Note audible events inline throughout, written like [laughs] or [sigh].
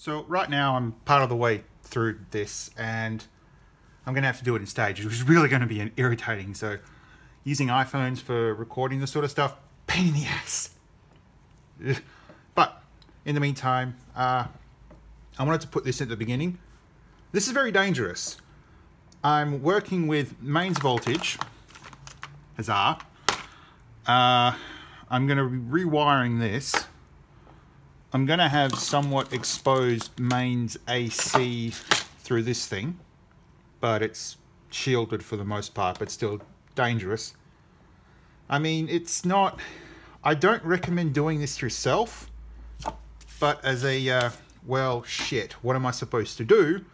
So right now I'm part of the way through this and I'm going to have to do it in stages, which is really going to be irritating. So using iPhones for recording this sort of stuff, pain in the ass. But in the meantime, uh, I wanted to put this at the beginning. This is very dangerous. I'm working with mains voltage, huzzah. Uh, I'm going to be rewiring this I'm going to have somewhat exposed mains AC through this thing, but it's shielded for the most part, but still dangerous. I mean, it's not... I don't recommend doing this yourself, but as a, uh, well, shit, what am I supposed to do?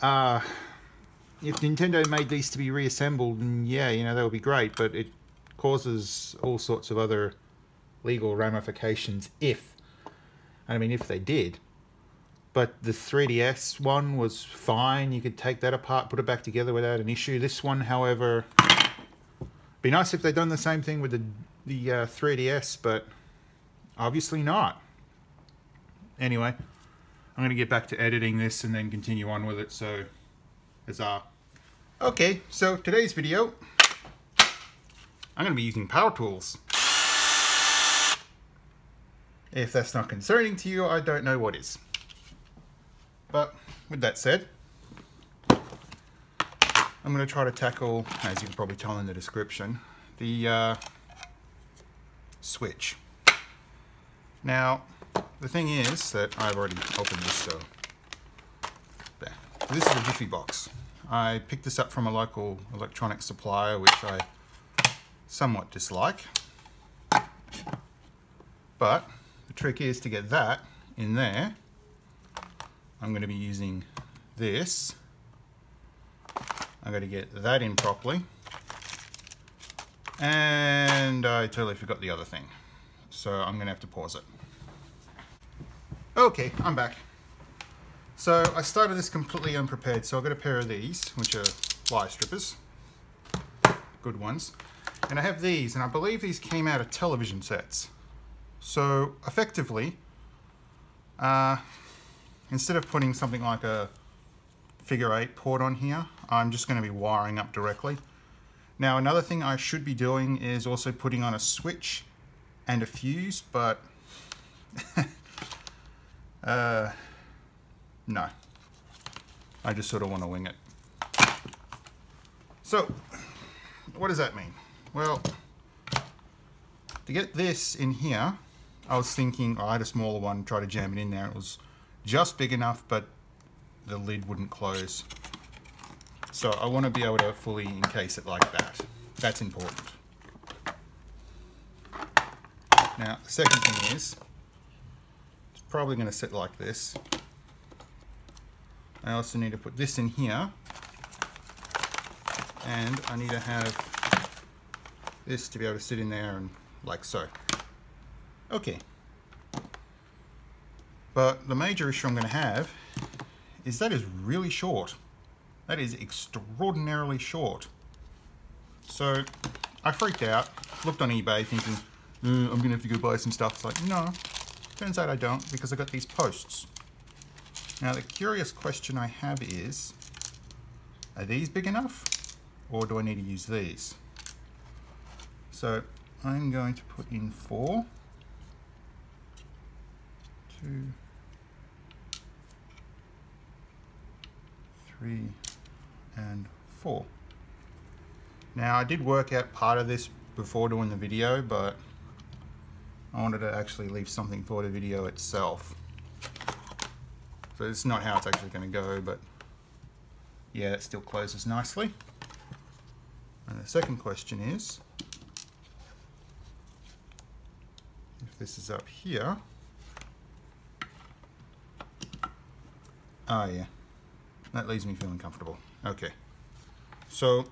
Uh, if Nintendo made these to be reassembled, yeah, you know, that would be great, but it causes all sorts of other legal ramifications if I mean, if they did. But the 3DS one was fine. You could take that apart, put it back together without an issue. This one, however, be nice if they'd done the same thing with the the uh, 3DS, but obviously not. Anyway, I'm going to get back to editing this and then continue on with it, so huzzah. Okay, so today's video, I'm going to be using power tools. If that's not concerning to you, I don't know what is. But with that said, I'm going to try to tackle, as you can probably tell in the description, the uh, switch. Now, the thing is that I've already opened this, so there. This is a Jiffy box. I picked this up from a local electronic supplier, which I somewhat dislike. But the trick is to get that in there. I'm going to be using this. I'm going to get that in properly. And I totally forgot the other thing. So I'm going to have to pause it. Okay, I'm back. So I started this completely unprepared. So I've got a pair of these, which are fly strippers. Good ones. And I have these, and I believe these came out of television sets. So effectively, uh, instead of putting something like a figure eight port on here, I'm just going to be wiring up directly. Now another thing I should be doing is also putting on a switch and a fuse, but [laughs] uh, no. I just sort of want to wing it. So, what does that mean? Well, to get this in here, I was thinking oh, I had a smaller one, try to jam it in there. It was just big enough, but the lid wouldn't close. So I want to be able to fully encase it like that. That's important. Now, the second thing is, it's probably going to sit like this. I also need to put this in here. And I need to have this to be able to sit in there and like so. Okay. But the major issue I'm going to have is that is really short. That is extraordinarily short. So I freaked out, looked on eBay thinking, mm, I'm going to have to go buy some stuff. It's like, no, turns out I don't because I got these posts. Now the curious question I have is, are these big enough or do I need to use these? So I'm going to put in four two, three, and four. Now I did work out part of this before doing the video, but I wanted to actually leave something for the video itself. So it's not how it's actually going to go, but yeah, it still closes nicely. And the second question is, if this is up here, Ah, yeah. That leaves me feeling comfortable. Okay. So,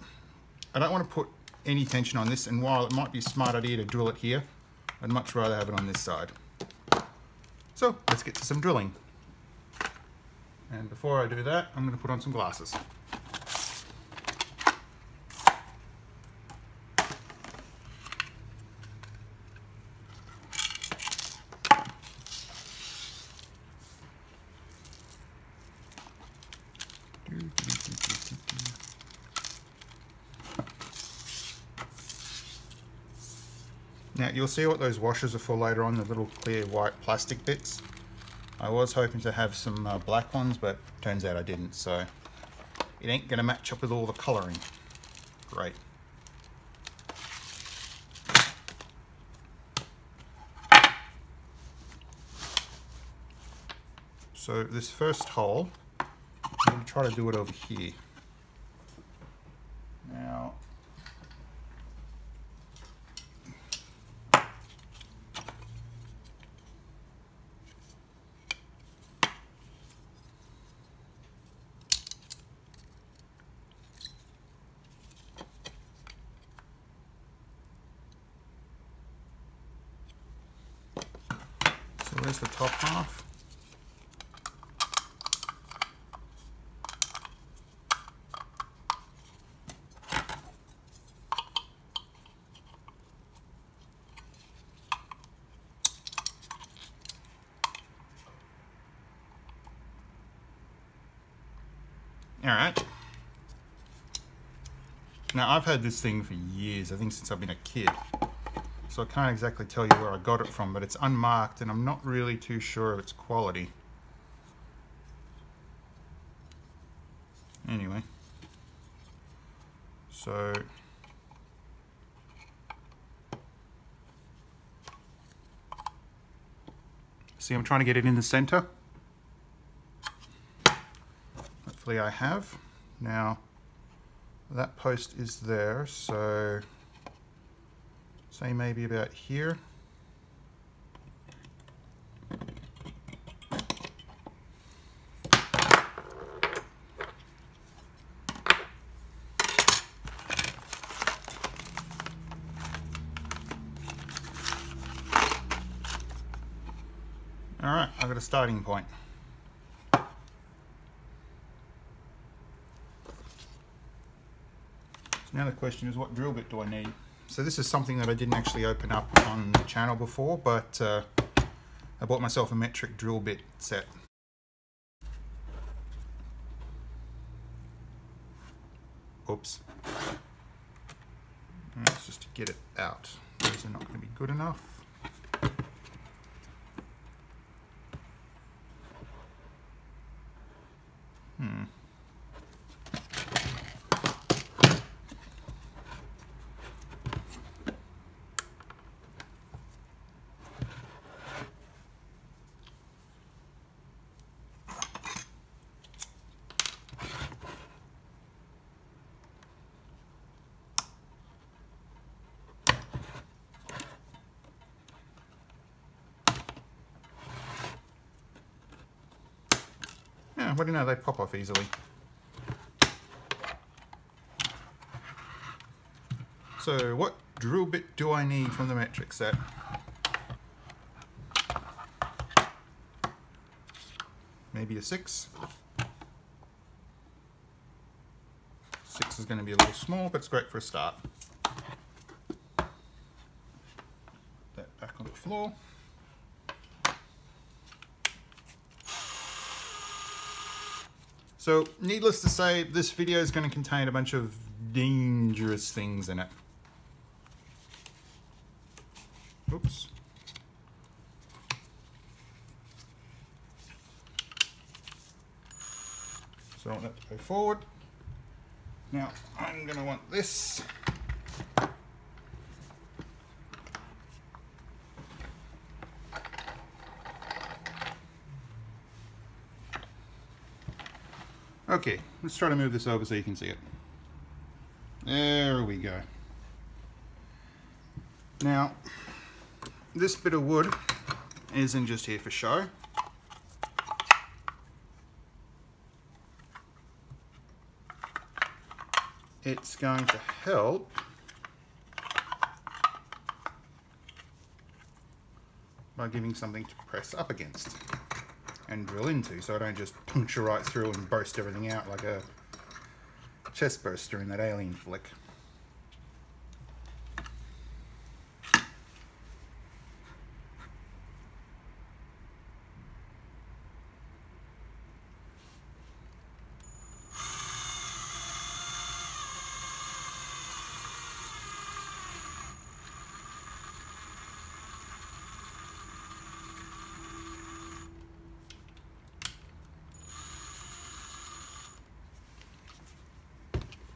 I don't want to put any tension on this, and while it might be a smart idea to drill it here, I'd much rather have it on this side. So, let's get to some drilling. And before I do that, I'm going to put on some glasses. Now you'll see what those washers are for later on, the little clear white plastic bits. I was hoping to have some uh, black ones, but turns out I didn't, so it ain't gonna match up with all the colouring. Great. So this first hole, I'm to try to do it over here. Now, So where's the top half? All right. Now I've had this thing for years, I think since I've been a kid. So I can't exactly tell you where I got it from, but it's unmarked and I'm not really too sure of its quality. Anyway. So See, I'm trying to get it in the center. Hopefully I have. Now, that post is there, so say maybe about here. All right, I've got a starting point. Now the question is what drill bit do I need? So this is something that I didn't actually open up on the channel before, but uh, I bought myself a metric drill bit set. Oops. That's just to get it out. These are not going to be good enough. Hmm. Know, they pop off easily. So what drill bit do I need from the metric set? Maybe a six. Six is going to be a little small, but it's great for a start. That back on the floor. So, needless to say, this video is going to contain a bunch of dangerous things in it. Oops. So I want that to go forward. Now, I'm going to want this. Okay, let's try to move this over so you can see it. There we go. Now, this bit of wood isn't just here for show. It's going to help by giving something to press up against and drill into so I don't just puncture right through and burst everything out like a chest burster in that alien flick.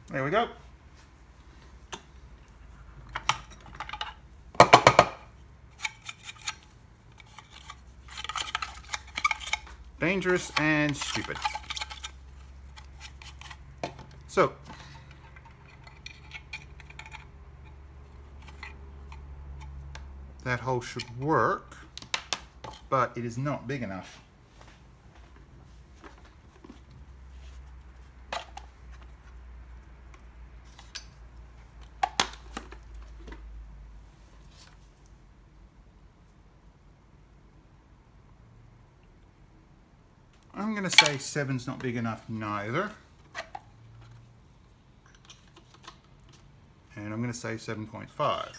There we go. Dangerous and stupid. So, that hole should work, but it is not big enough. I'm going to say seven's not big enough neither. And I'm going to say 7.5.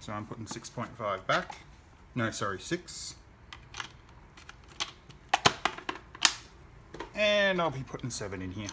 So I'm putting 6.5 back. No, sorry, 6. And I'll be putting 7 in here.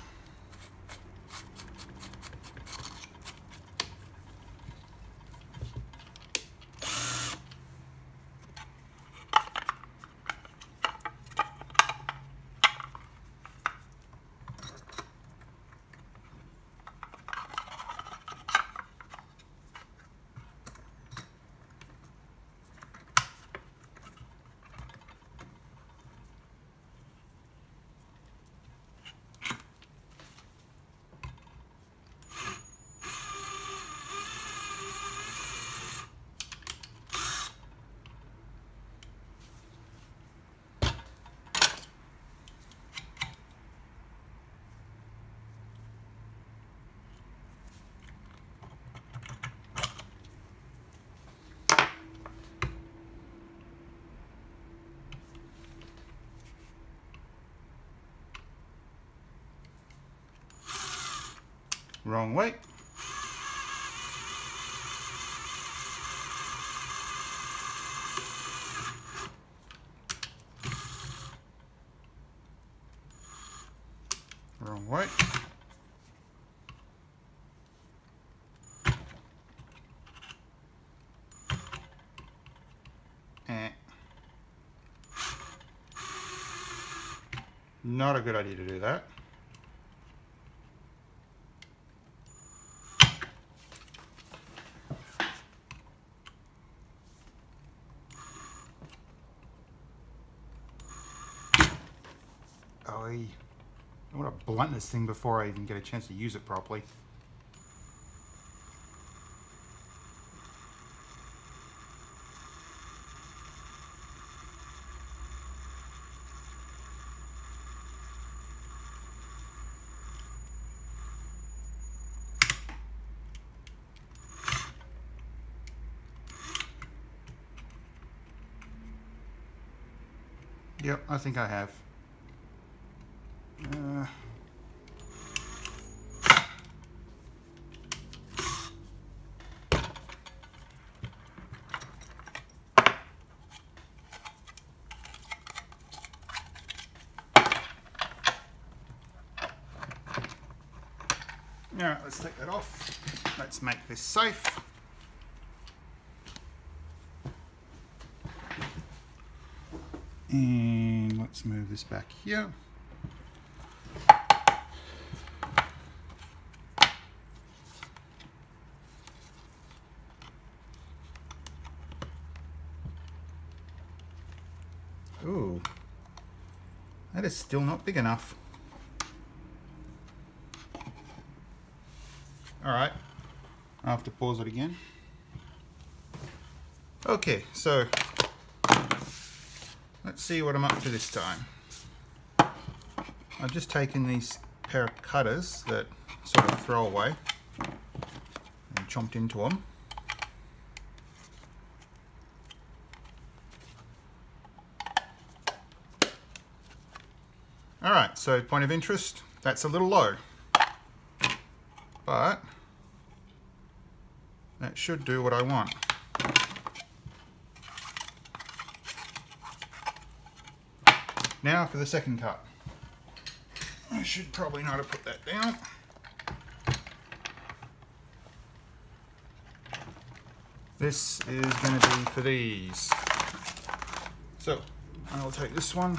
Wrong way. Wrong way. Eh. Not a good idea to do that. I want to blunt this thing before I even get a chance to use it properly. Yep, I think I have. Uh, Alright, let's take that off. Let's make this safe. And let's move this back here. Ooh, that is still not big enough. All right, I'll have to pause it again. Okay, so let's see what I'm up to this time. I've just taken these pair of cutters that sort of throw away and chomped into them. All right, so point of interest, that's a little low, but that should do what I want. Now for the second cut. I should probably not have put that down. This is going to be for these. So I'll take this one,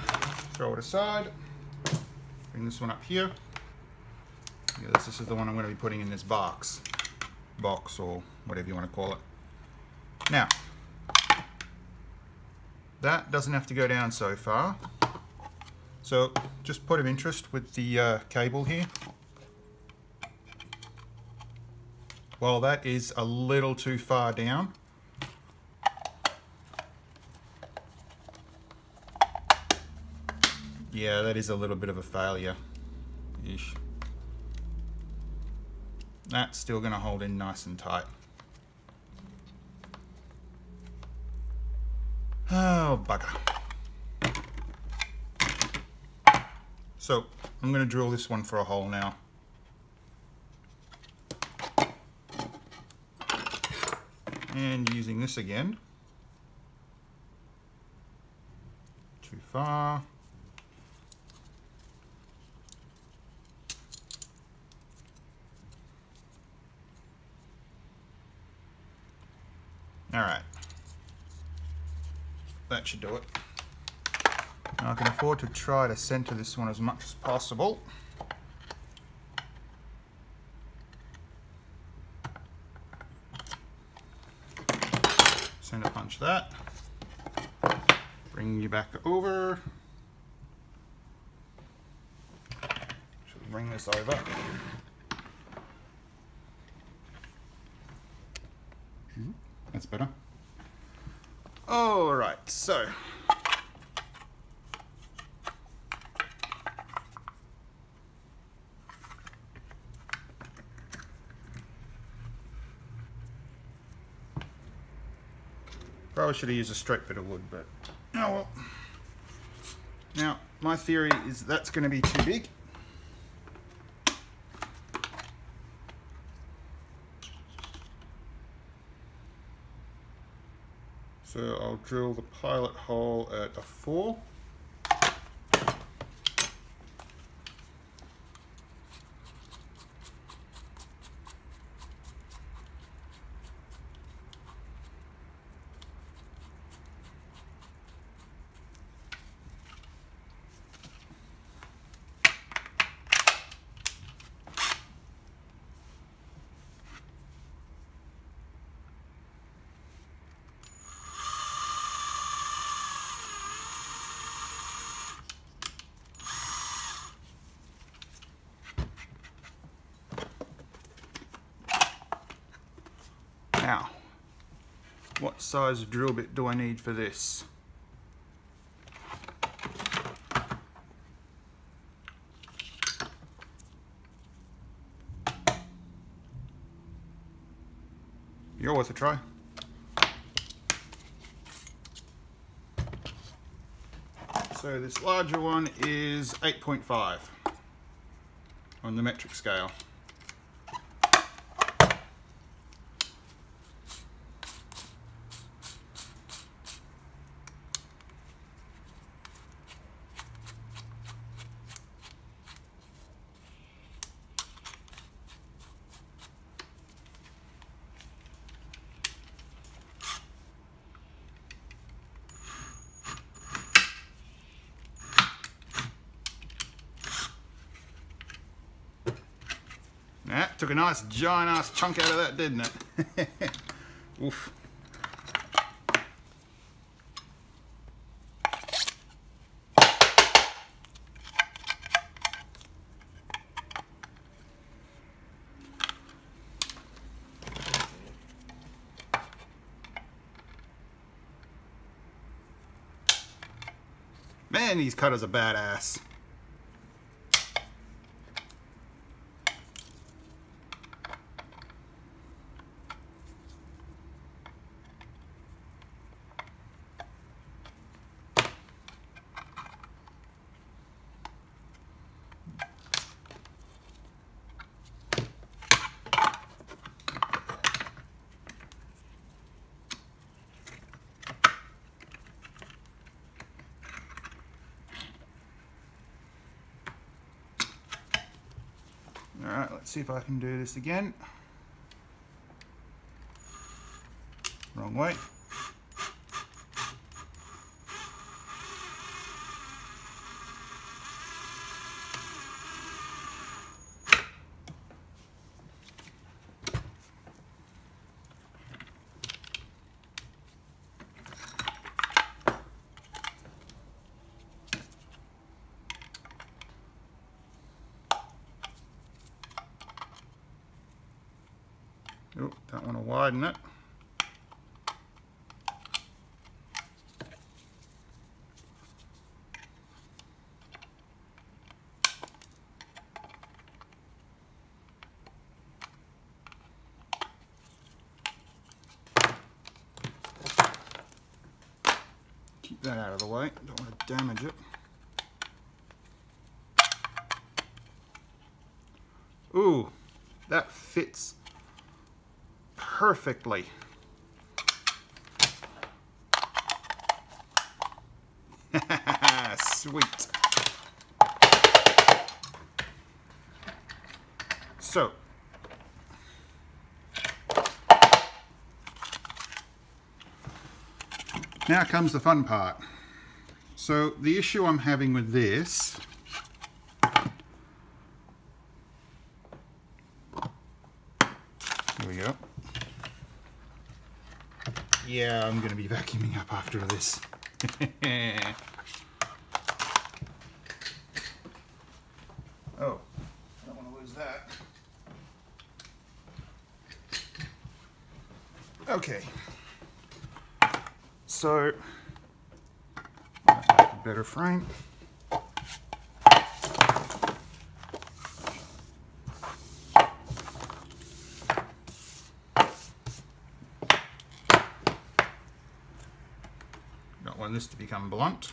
throw it aside, bring this one up here. Yeah, this is the one I'm going to be putting in this box, box or whatever you want to call it. Now, that doesn't have to go down so far. So just point of interest with the uh, cable here. Well, that is a little too far down. Yeah, that is a little bit of a failure. Ish. That's still going to hold in nice and tight. Oh, bugger. So, I'm going to drill this one for a hole now. And using this again. Too far. All right. That should do it. Now I can afford to try to center this one as much as possible. Center punch that. Bring you back over. Should bring this over. Hmm, that's better. All right, so. Probably should have used a straight bit of wood, but oh well. Now, my theory is that's going to be too big. Drill the pilot hole at a 4. Now, what size drill bit do I need for this? You're worth a try. So this larger one is 8.5 on the metric scale. That took a nice giant ass chunk out of that, didn't it? [laughs] Oof. Man, these cutters are badass. Alright, let's see if I can do this again. Wrong way. Oh, don't want to widen it. Keep that out of the way, don't want to damage it. Ooh, that fits perfectly. [laughs] Sweet. So, now comes the fun part. So the issue I'm having with this Here we go. Yeah, I'm going to be vacuuming up after this. [laughs] oh, don't want to lose that. Okay. So, a better frame. Don't want this to become blunt.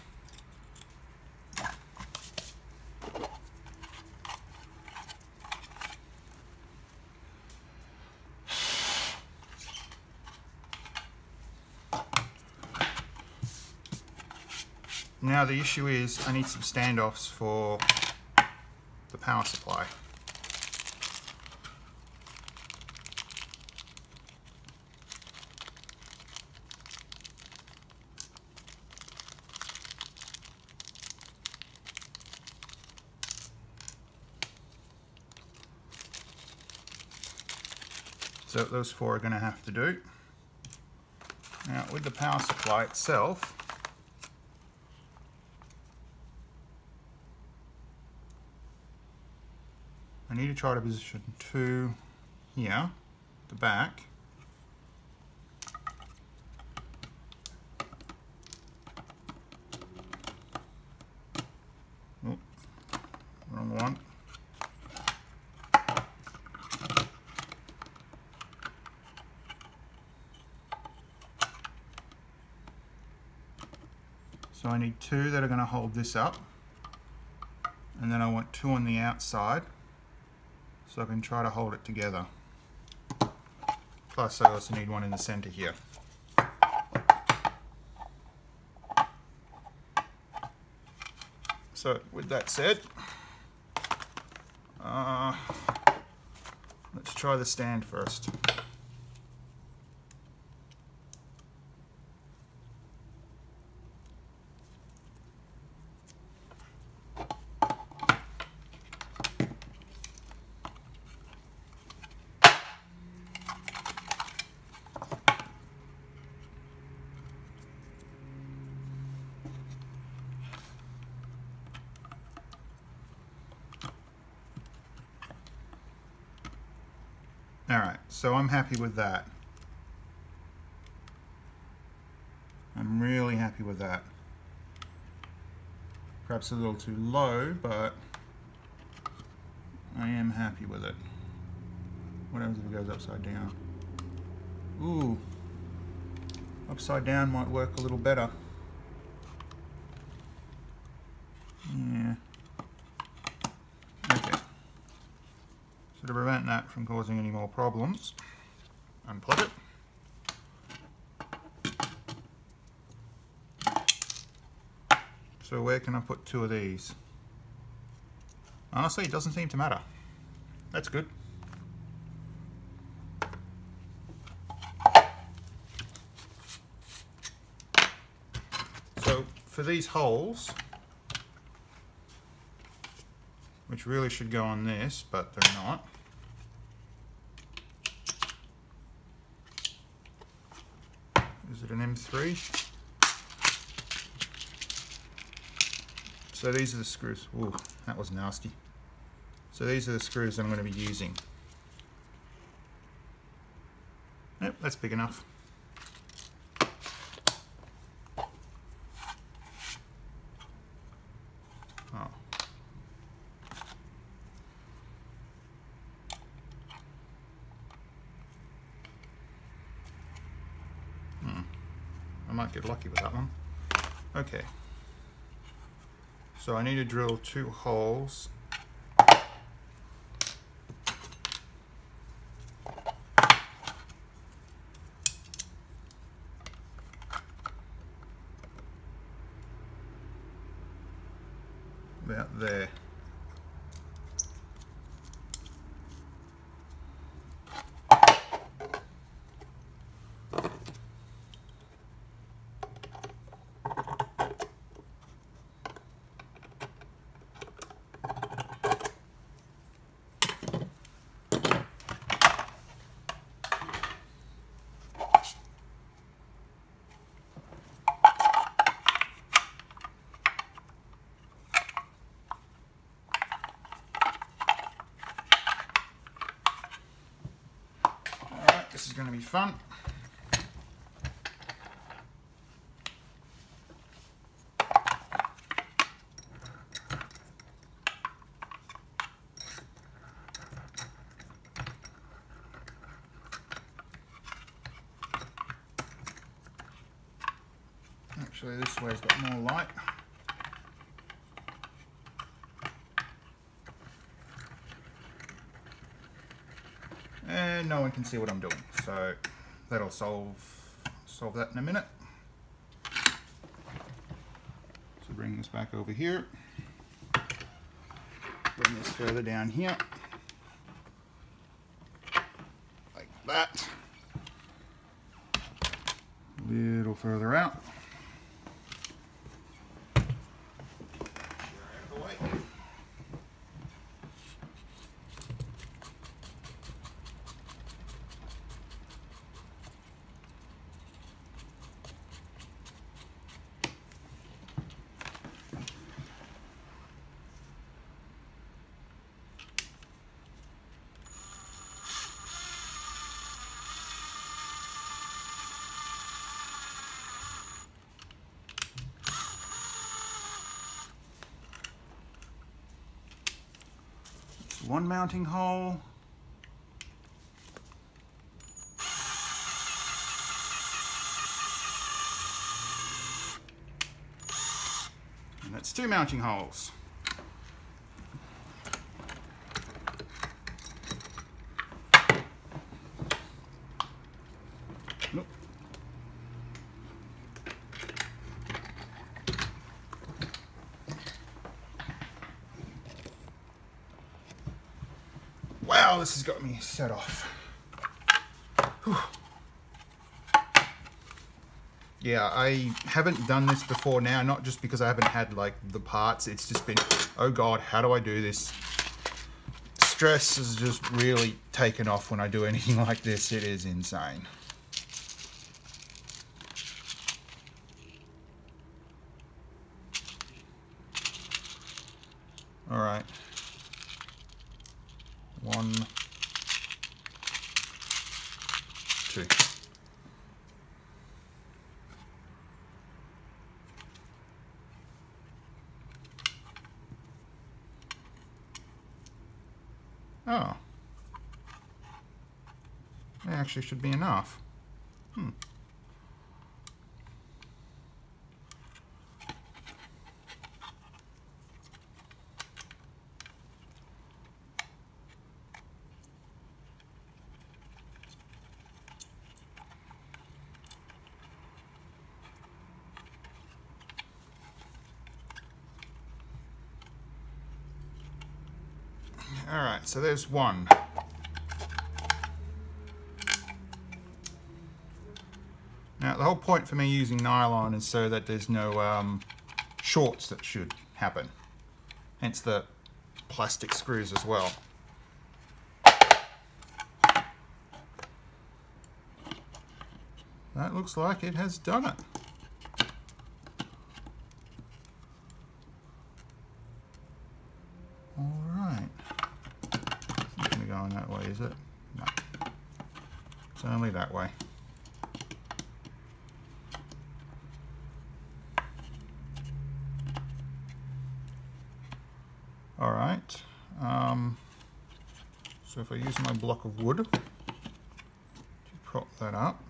Now the issue is I need some standoffs for the power supply. So those four are going to have to do. Now with the power supply itself, I need to try to position two here, the back. Wrong one. So I need two that are going to hold this up. And then I want two on the outside so I can try to hold it together. Plus I also need one in the center here. So with that said, uh, let's try the stand first. Alright, so I'm happy with that. I'm really happy with that. Perhaps a little too low, but I am happy with it. What happens if it goes upside down? Ooh, upside down might work a little better. Yeah. Okay. So to prevent that from causing any more problems, So where can I put two of these? Honestly, it doesn't seem to matter. That's good. So for these holes, which really should go on this, but they're not. Is it an M3? So these are the screws. Ooh, that was nasty. So these are the screws I'm going to be using. Yep, that's big enough. Oh. Hmm. I might get lucky with that one. Okay. So I need to drill two holes about there. This is going to be fun. Actually, this way's got more light. and no one can see what I'm doing. So that'll solve solve that in a minute. So bring this back over here. Bring this further down here. Like that. A little further out. One mounting hole. And that's two mounting holes. Has got me set off. Whew. Yeah, I haven't done this before now, not just because I haven't had like the parts, it's just been, oh God, how do I do this? Stress is just really taken off when I do anything [laughs] like this. It is insane. All right one, two. Oh. That actually should be enough. Hmm. All right, so there's one. Now, the whole point for me using nylon is so that there's no um, shorts that should happen. Hence the plastic screws as well. That looks like it has done it. Alright. It's not going to go in that way, is it? No. It's only that way. Alright. Um, so if I use my block of wood to prop that up,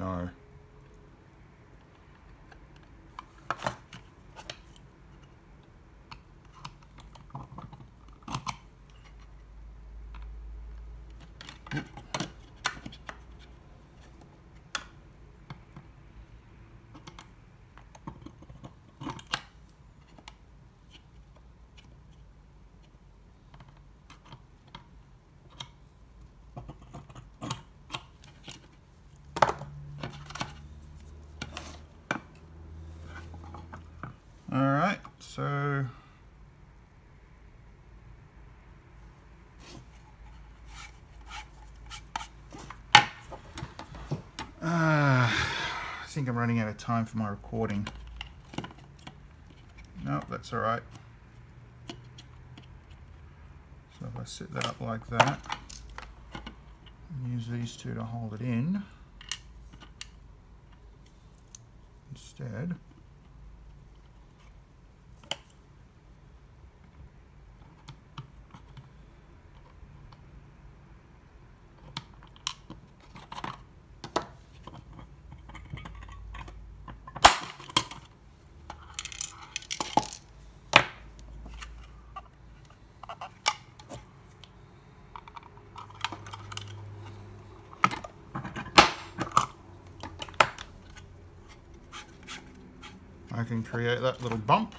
No. All right, so uh, I think I'm running out of time for my recording. No, that's all right. So if I set that up like that, use these two to hold it in instead. I create that little bump.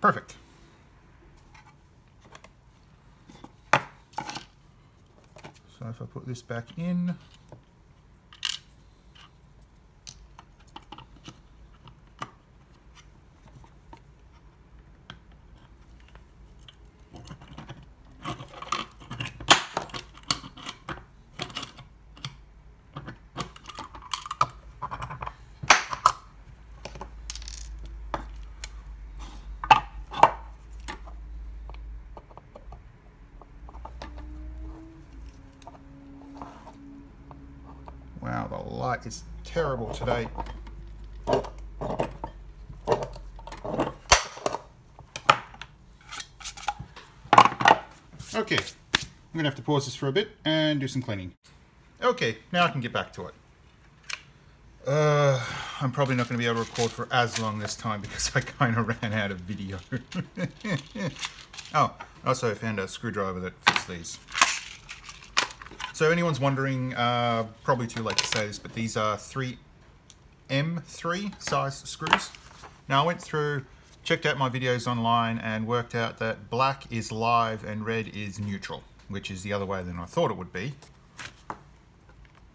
Perfect. So if I put this back in, Wow, the light is terrible today. Okay, I'm gonna have to pause this for a bit and do some cleaning. Okay, now I can get back to it. Uh, I'm probably not to be able to record for as long this time because I kind of ran out of video. [laughs] oh, I also I found a screwdriver that fits these. So anyone's wondering, uh, probably too late to say this, but these are 3M3 size screws. Now I went through, checked out my videos online and worked out that black is live and red is neutral, which is the other way than I thought it would be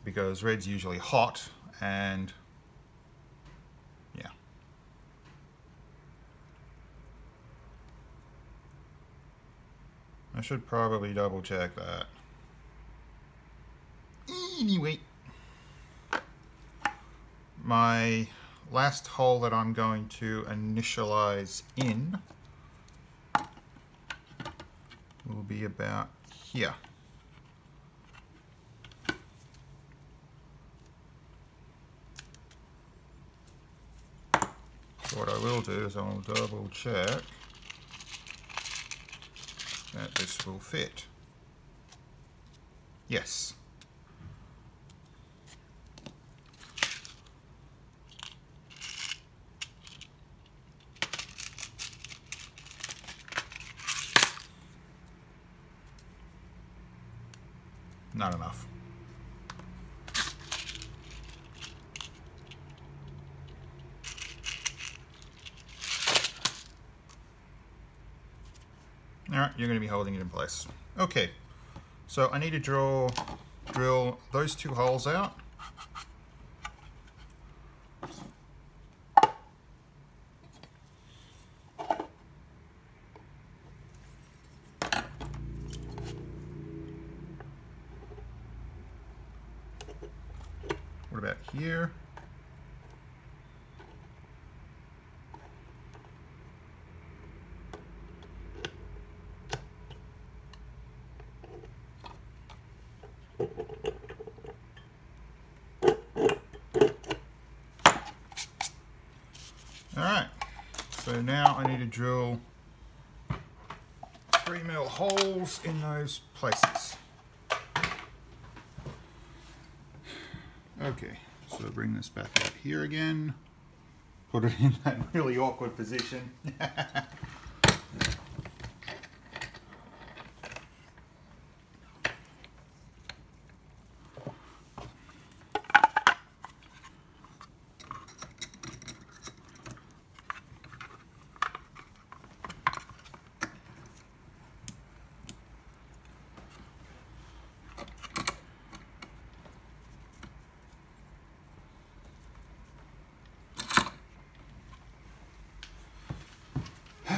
because red's usually hot and yeah. I should probably double check that. Anyway, my last hole that I'm going to initialize in will be about here. So what I will do is I'll double check that this will fit. Yes. Not enough. Alright, you're going to be holding it in place. Okay, so I need to draw, drill those two holes out. What about here? Alright, so now I need to drill three mil holes in those places. Okay, so bring this back out here again. Put it in that really awkward position. [laughs]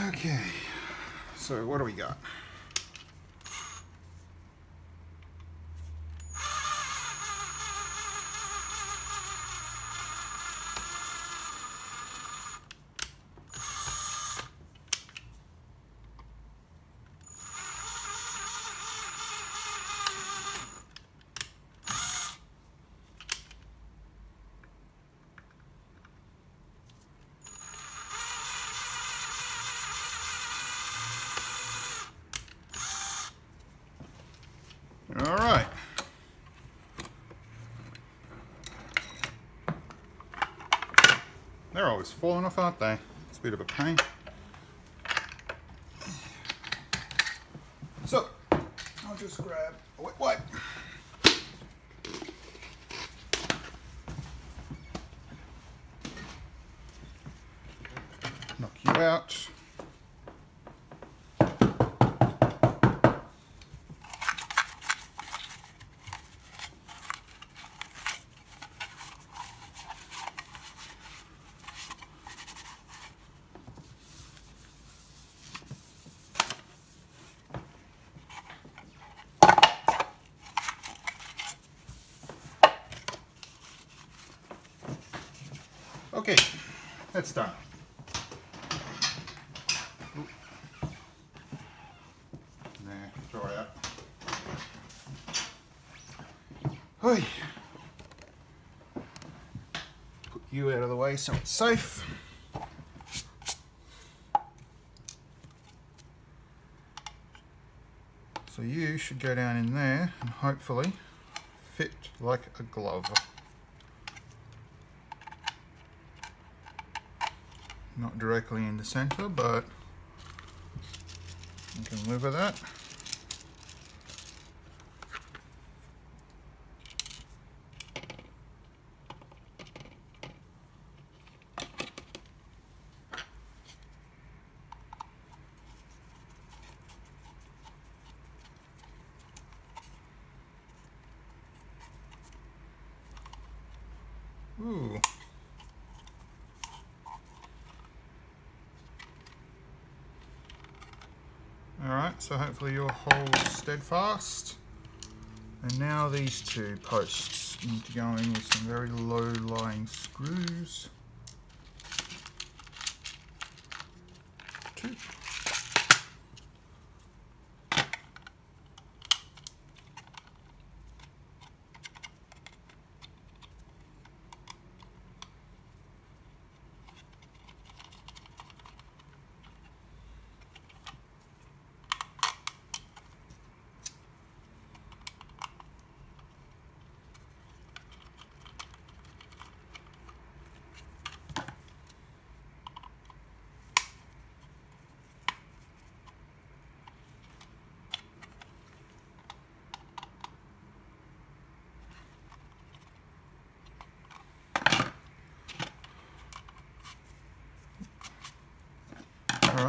Okay, so what do we got? All right. They're always falling off, aren't they? It's a bit of a pain. So, I'll just grab a wet wipe. Knock you out. Okay, that's done. Nah, throw it out. Hoi. Put you out of the way so it's safe. So you should go down in there and hopefully fit like a glove. Directly in the center, but you can live with that. Ooh. Alright, so hopefully you'll hold steadfast. And now these two posts need to go in with some very low lying screws.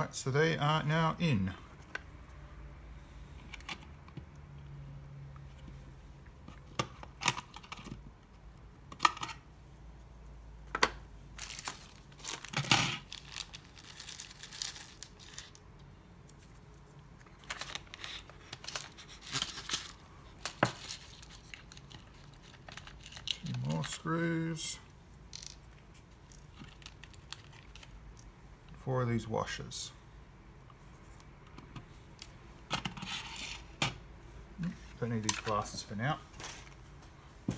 Alright, so they are now in. Two more screws. Four of these washers. Don't need these glasses for now. They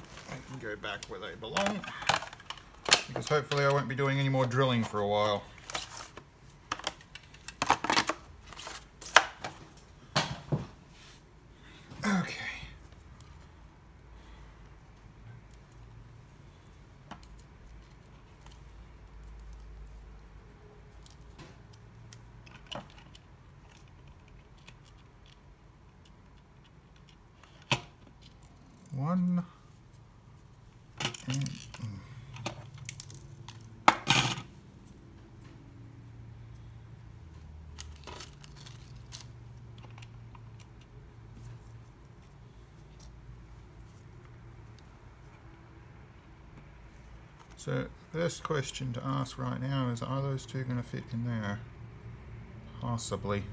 can go back where they belong. Because hopefully I won't be doing any more drilling for a while. Okay. One. And, mm. So, first question to ask right now is are those two going to fit in there? Possibly.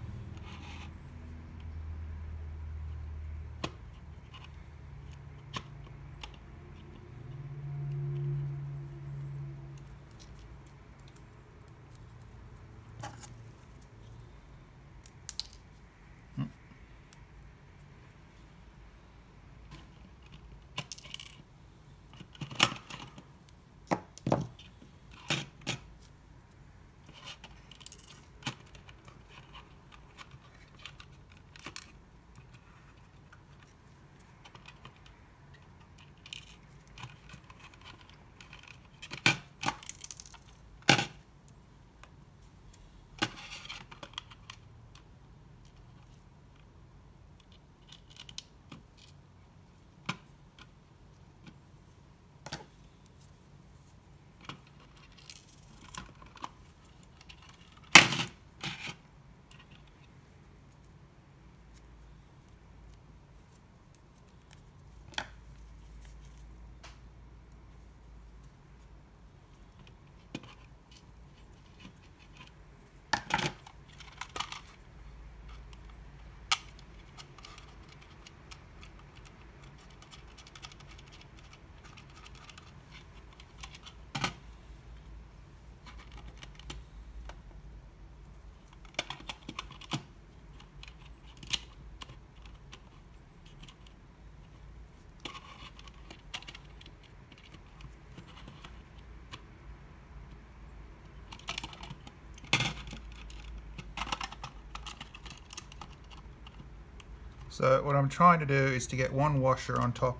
So what I'm trying to do is to get one washer on top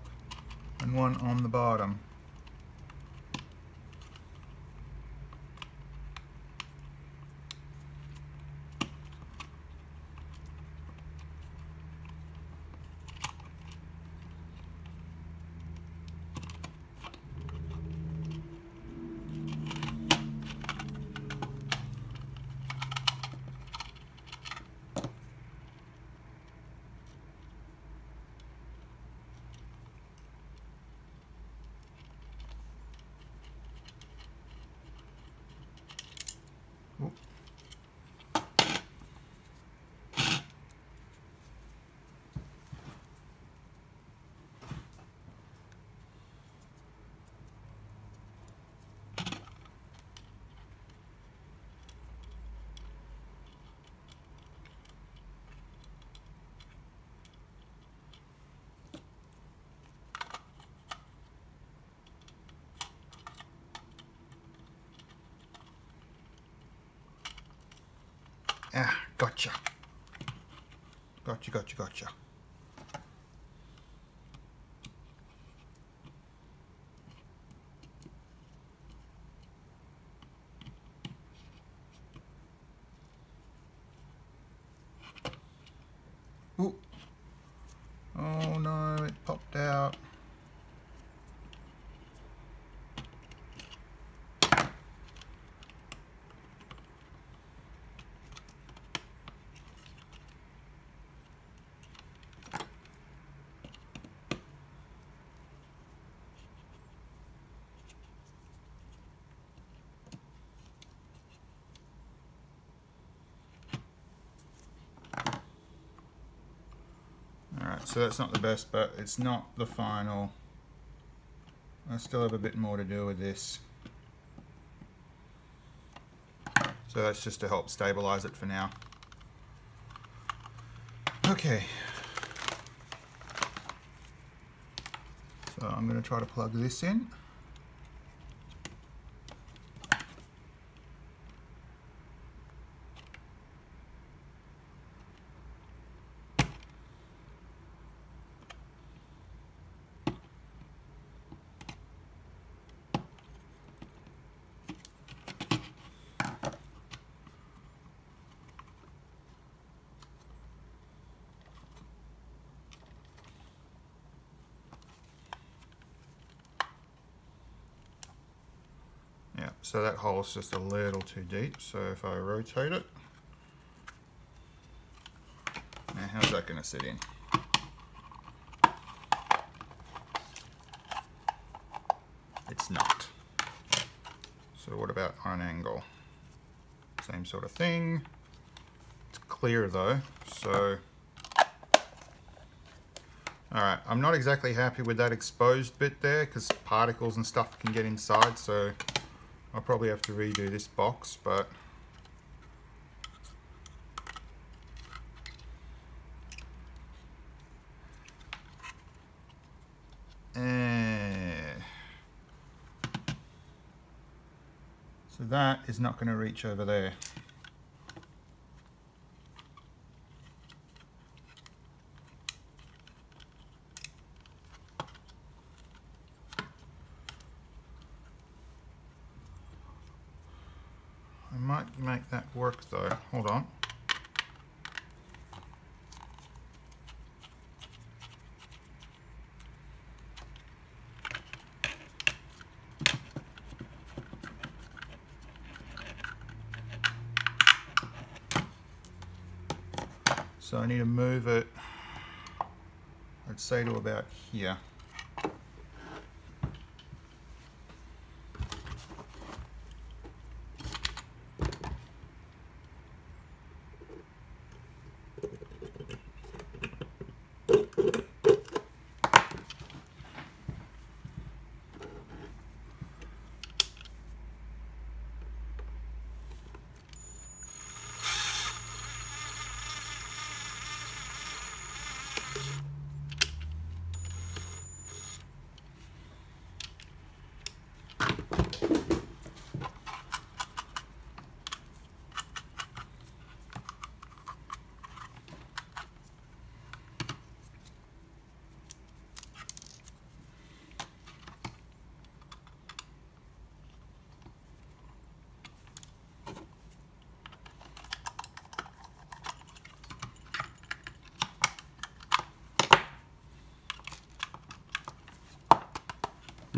and one on the bottom. Gotcha, gotcha, gotcha. Ooh. Oh no, it popped out. Alright, so that's not the best, but it's not the final. I still have a bit more to do with this. So that's just to help stabilize it for now. Okay. So I'm going to try to plug this in. Yeah, so that hole is just a little too deep. So if I rotate it, now how's that going to sit in? It's not. So what about on an angle? Same sort of thing. It's clear though, so Alright, I'm not exactly happy with that exposed bit there because particles and stuff can get inside, so I'll probably have to redo this box, but Eh. So that is not going to reach over there. I might make that work though. Hold on. So I need to move it, I'd say to about here.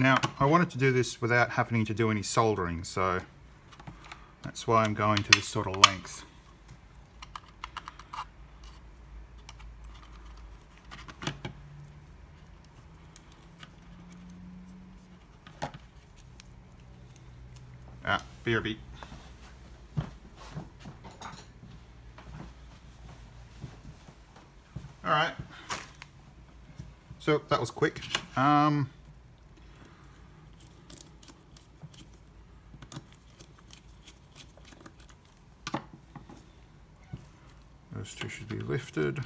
Now, I wanted to do this without having to do any soldering, so that's why I'm going to this sort of length. Ah, BRB. All right. So that was quick. Um, Those two should be lifted.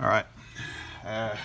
All right. Uh,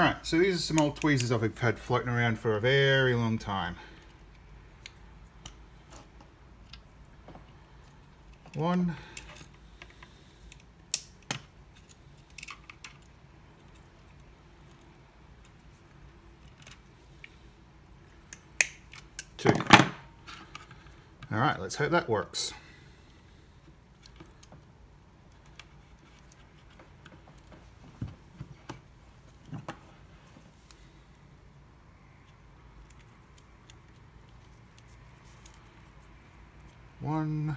Alright, so these are some old tweezers I've had floating around for a very long time. One. Two. Alright, let's hope that works. one.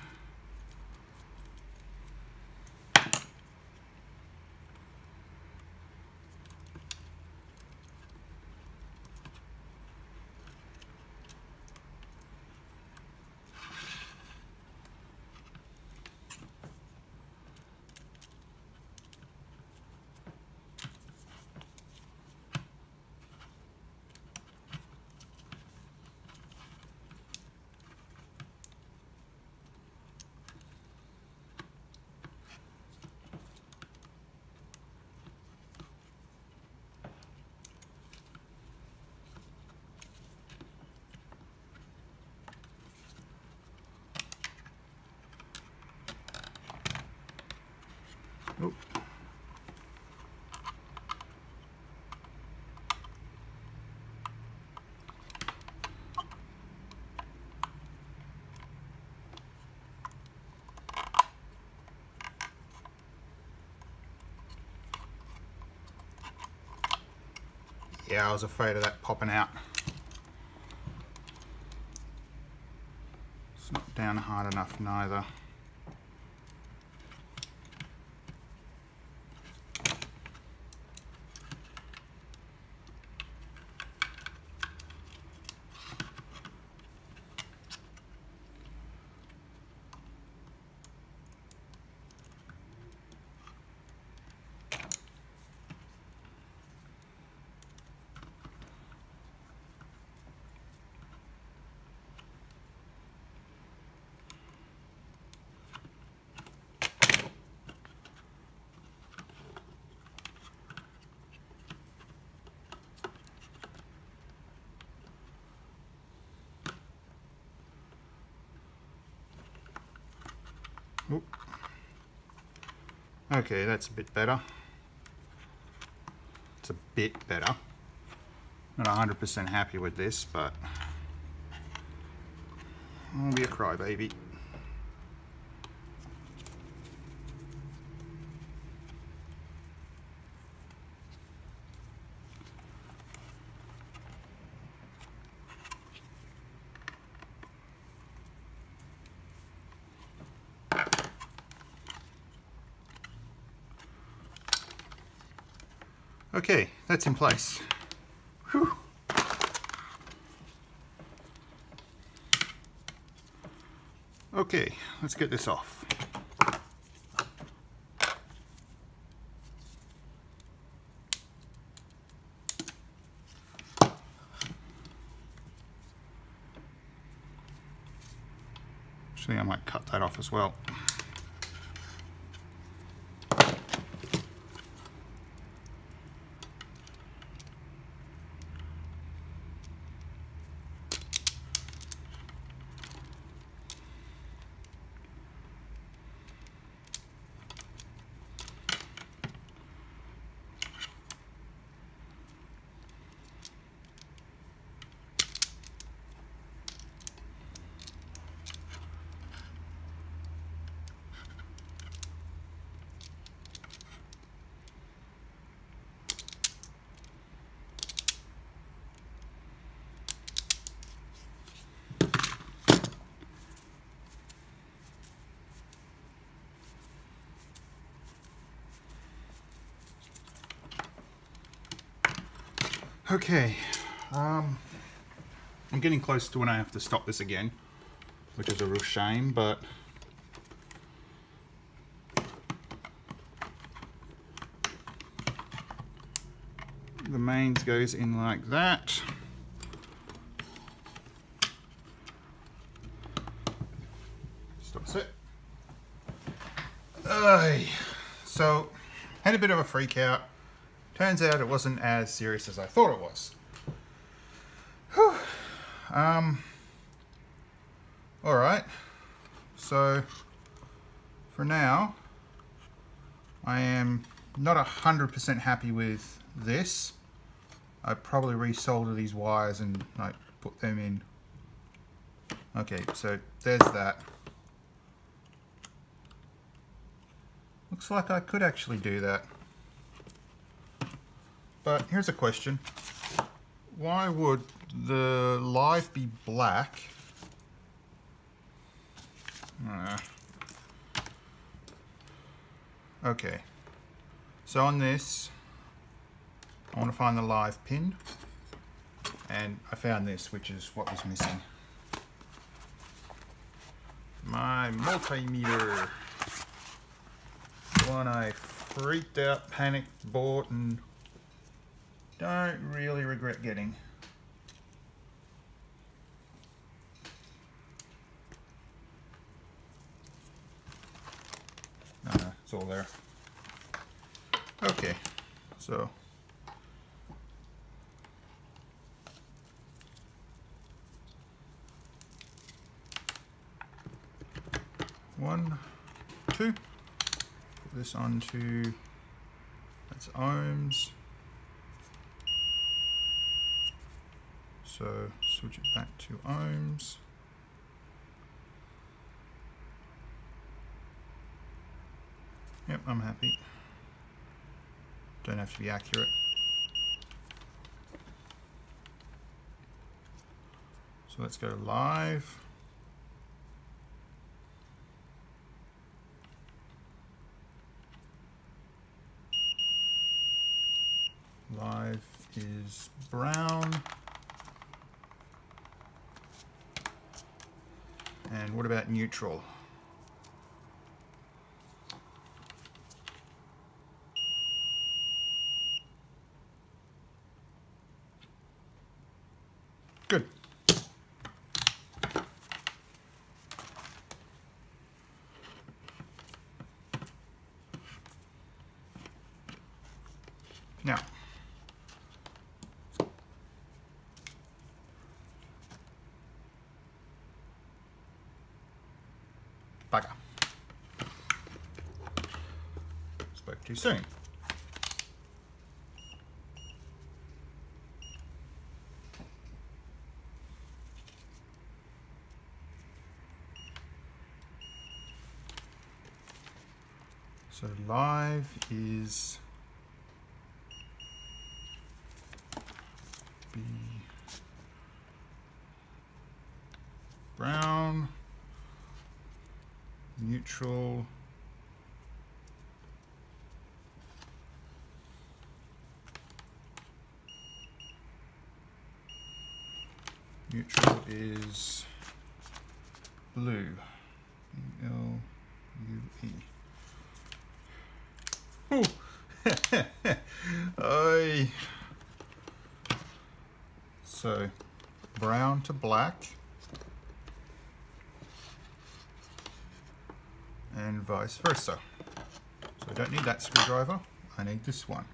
Oh. Yeah, I was afraid of that popping out. It's not down hard enough neither. Okay, that's a bit better. It's a bit better. Not 100% happy with this, but I'll be a crybaby. Okay, that's in place. Whew. Okay, let's get this off. Actually, I might cut that off as well. Okay, um, I'm getting close to when I have to stop this again, which is a real shame, but the mains goes in like that. Stops it. Aye. So, had a bit of a freak out. Turns out it wasn't as serious as I thought it was. Whew. Um. All right. So, for now, I am not a hundred percent happy with this. I probably resolder these wires and like put them in. Okay, so there's that. Looks like I could actually do that. But here's a question. Why would the live be black? Uh, okay. So on this, I want to find the live pin. And I found this, which is what was missing. My multimeter. The one I freaked out, panicked, bought, and don't really regret getting. It's all there. Okay, so one, two. Put this onto, that's ohms. So switch it back to ohms. Yep, I'm happy. Don't have to be accurate. So let's go live. Live is brown. And what about neutral? Good. Now, bugger. Spoke too soon. So live is B brown, neutral, neutral is blue, E-L-U-E. Ooh. [laughs] Oy. So, brown to black. And vice versa. So I don't need that screwdriver, I need this one.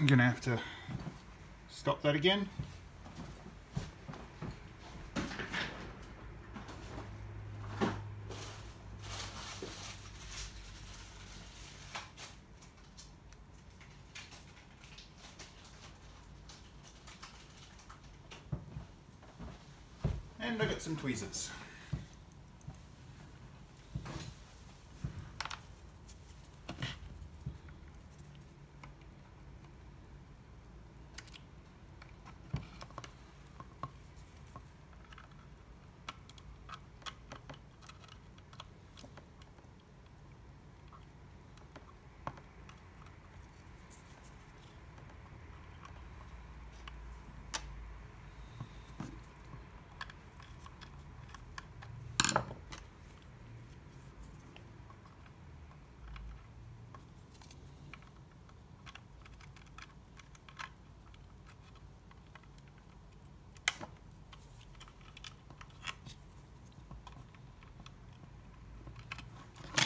I'm gonna have to stop that again. And I got some tweezers.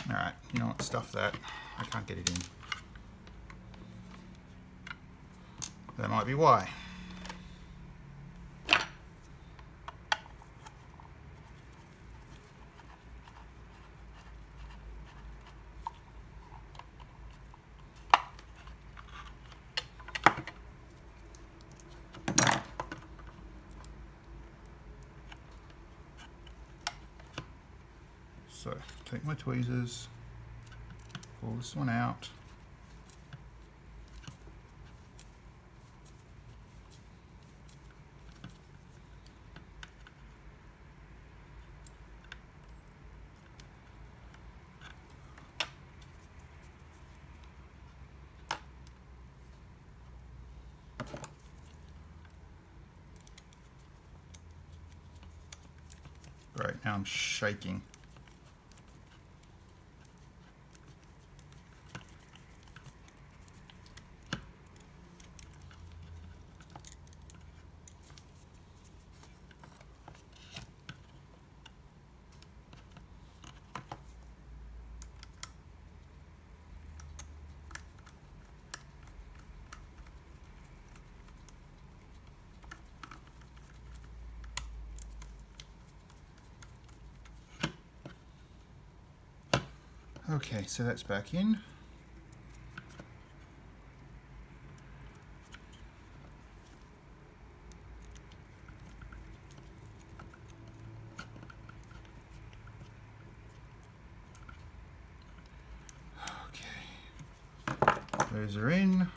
All right, you know what, stuff that. I can't get it in. That might be why. So take my tweezers, pull this one out. Right, now I'm shaking. Okay, so that's back in. Okay, those are in.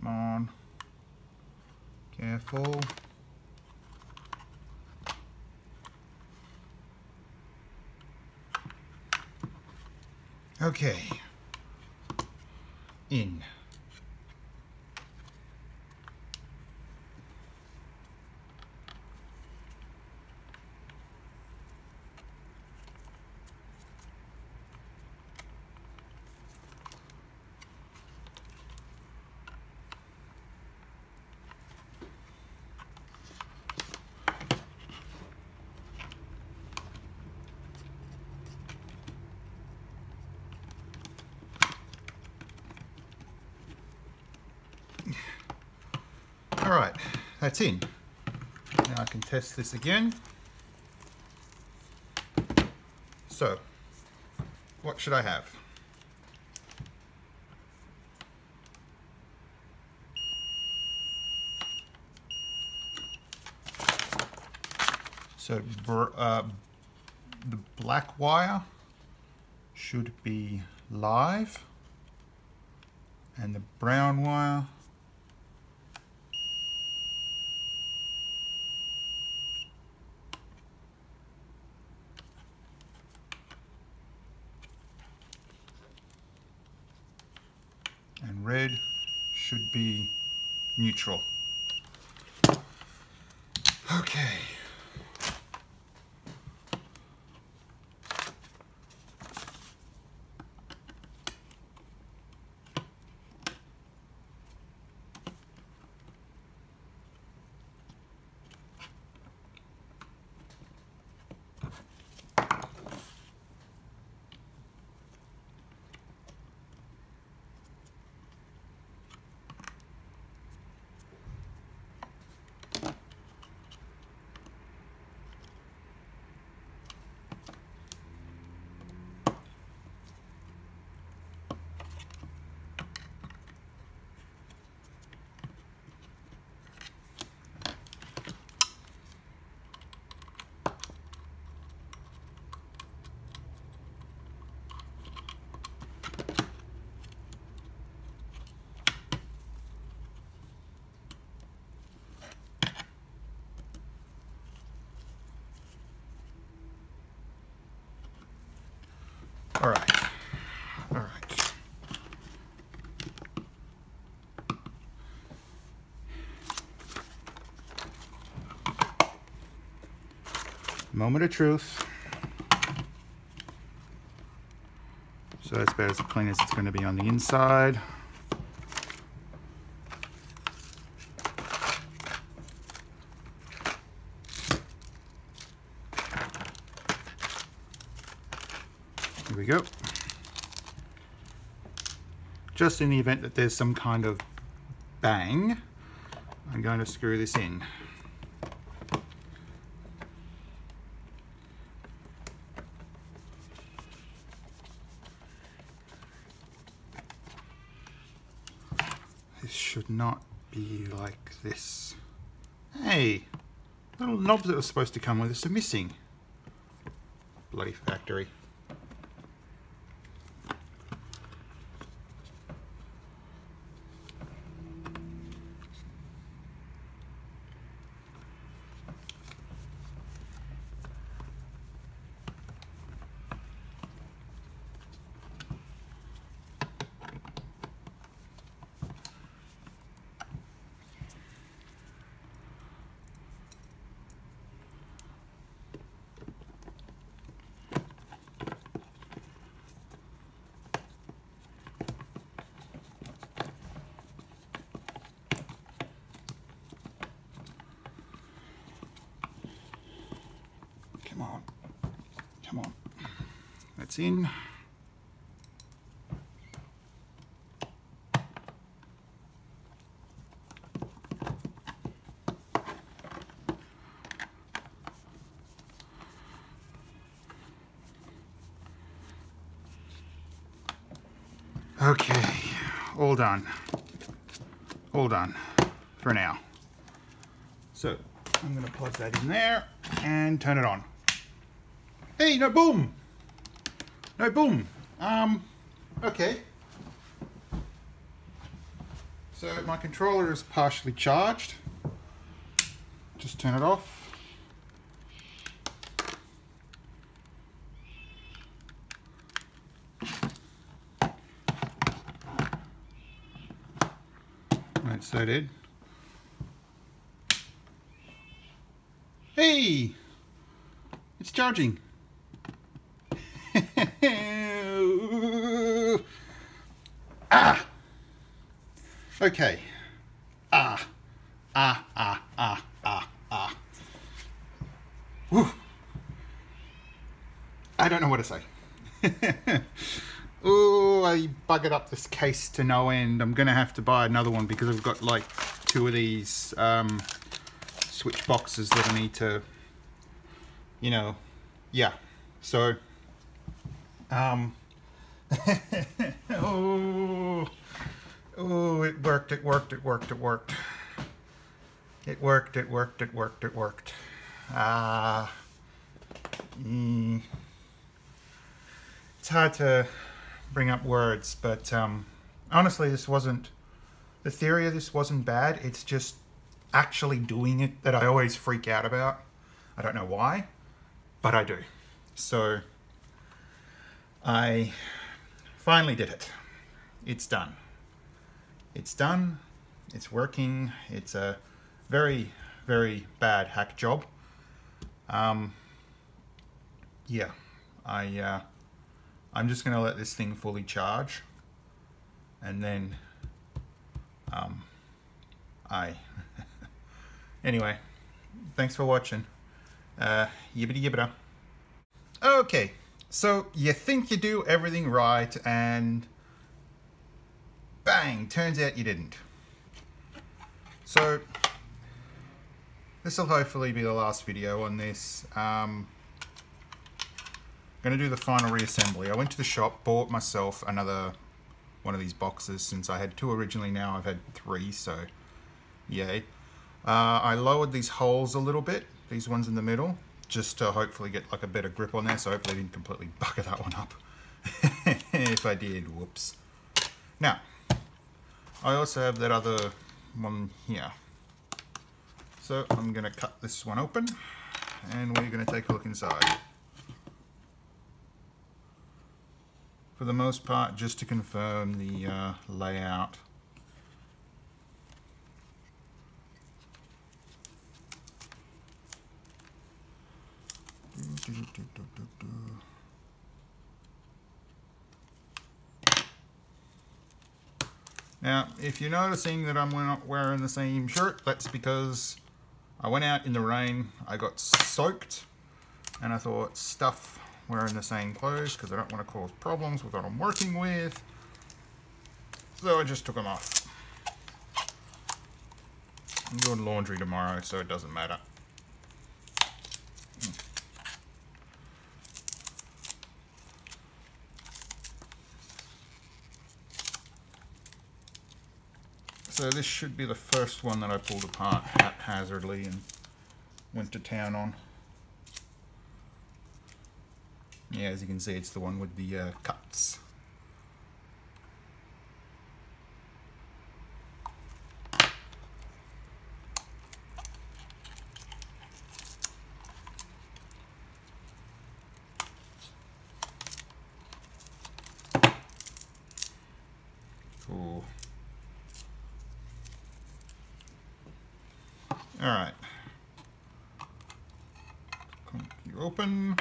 Come on. Careful. Okay. In. All right, that's in. Now I can test this again. So, what should I have? So, uh, the black wire should be live, and the brown wire and red should be neutral. Okay. All right. All right. Moment of truth. So that's about as clean as it's going to be on the inside. Here we go. Just in the event that there's some kind of bang, I'm going to screw this in. This should not be like this. Hey, little knobs that were supposed to come with this are missing. Bloody factory. Come on. Come on. That's in. Okay, done. All done for now. So I'm gonna plug that in there and turn it on. Hey, no boom. No boom. Um, okay. So my controller is partially charged. Just turn it off. Hey! It's charging. ah! Okay. Ah. Ah, ah, ah, ah, ah. Whew. I don't know what to say. oh, I buggered up this case to no end. I'm going to have to buy another one because I've got like two of these um, switch boxes that I need to, you know, yeah. So, um, [laughs] oh, oh, it worked, it worked, it worked, it worked. It worked, it worked, it worked, it worked. Ah, mm, it's hard to bring up words, but um, honestly, this wasn't, the theory of this wasn't bad. It's just actually doing it that I always freak out about. I don't know why, but I do. So I finally did it. It's done. It's done. It's working. It's a very, very bad hack job. Um, yeah, I, uh, I'm just going to let this thing fully charge and then um, I [laughs] Anyway, thanks for watching. Uh, yibbity yibbida. Okay, so you think you do everything right and bang, turns out you didn't. So this will hopefully be the last video on this. Um, I'm going to do the final reassembly. I went to the shop, bought myself another one of these boxes since I had two originally now I've had three so yay uh, I lowered these holes a little bit, these ones in the middle, just to hopefully get like a better grip on there, so hopefully I didn't completely [laughs] bucket that one up. [laughs] if I did, whoops. Now, I also have that other one here. So I'm going to cut this one open, and we're going to take a look inside. For the most part just to confirm the uh, layout. Now, if you're noticing that I'm not wearing the same shirt, that's because I went out in the rain, I got soaked, and I thought, stuff wearing the same clothes because I don't want to cause problems with what I'm working with. So I just took them off. I'm doing laundry tomorrow, so it doesn't matter. So this should be the first one that I pulled apart haphazardly and went to town on. Yeah, as you can see, it's the one with the uh, cuts. Cool. All right. You open.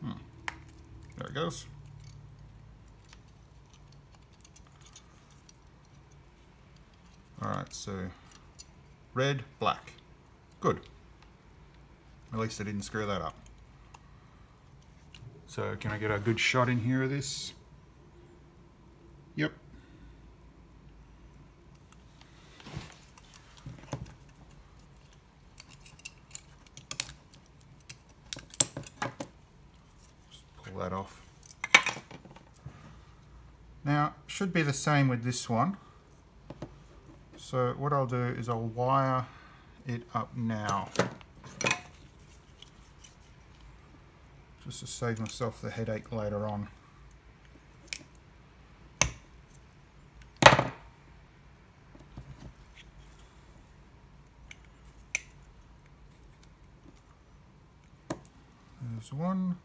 Hmm. There it goes. All right, so red, black. Good. At least I didn't screw that up. So can I get a good shot in here of this? Yep. Just pull that off. Now, should the same with this one. So what I'll do is I'll wire it up now. Just to save myself the headache later on. There's one.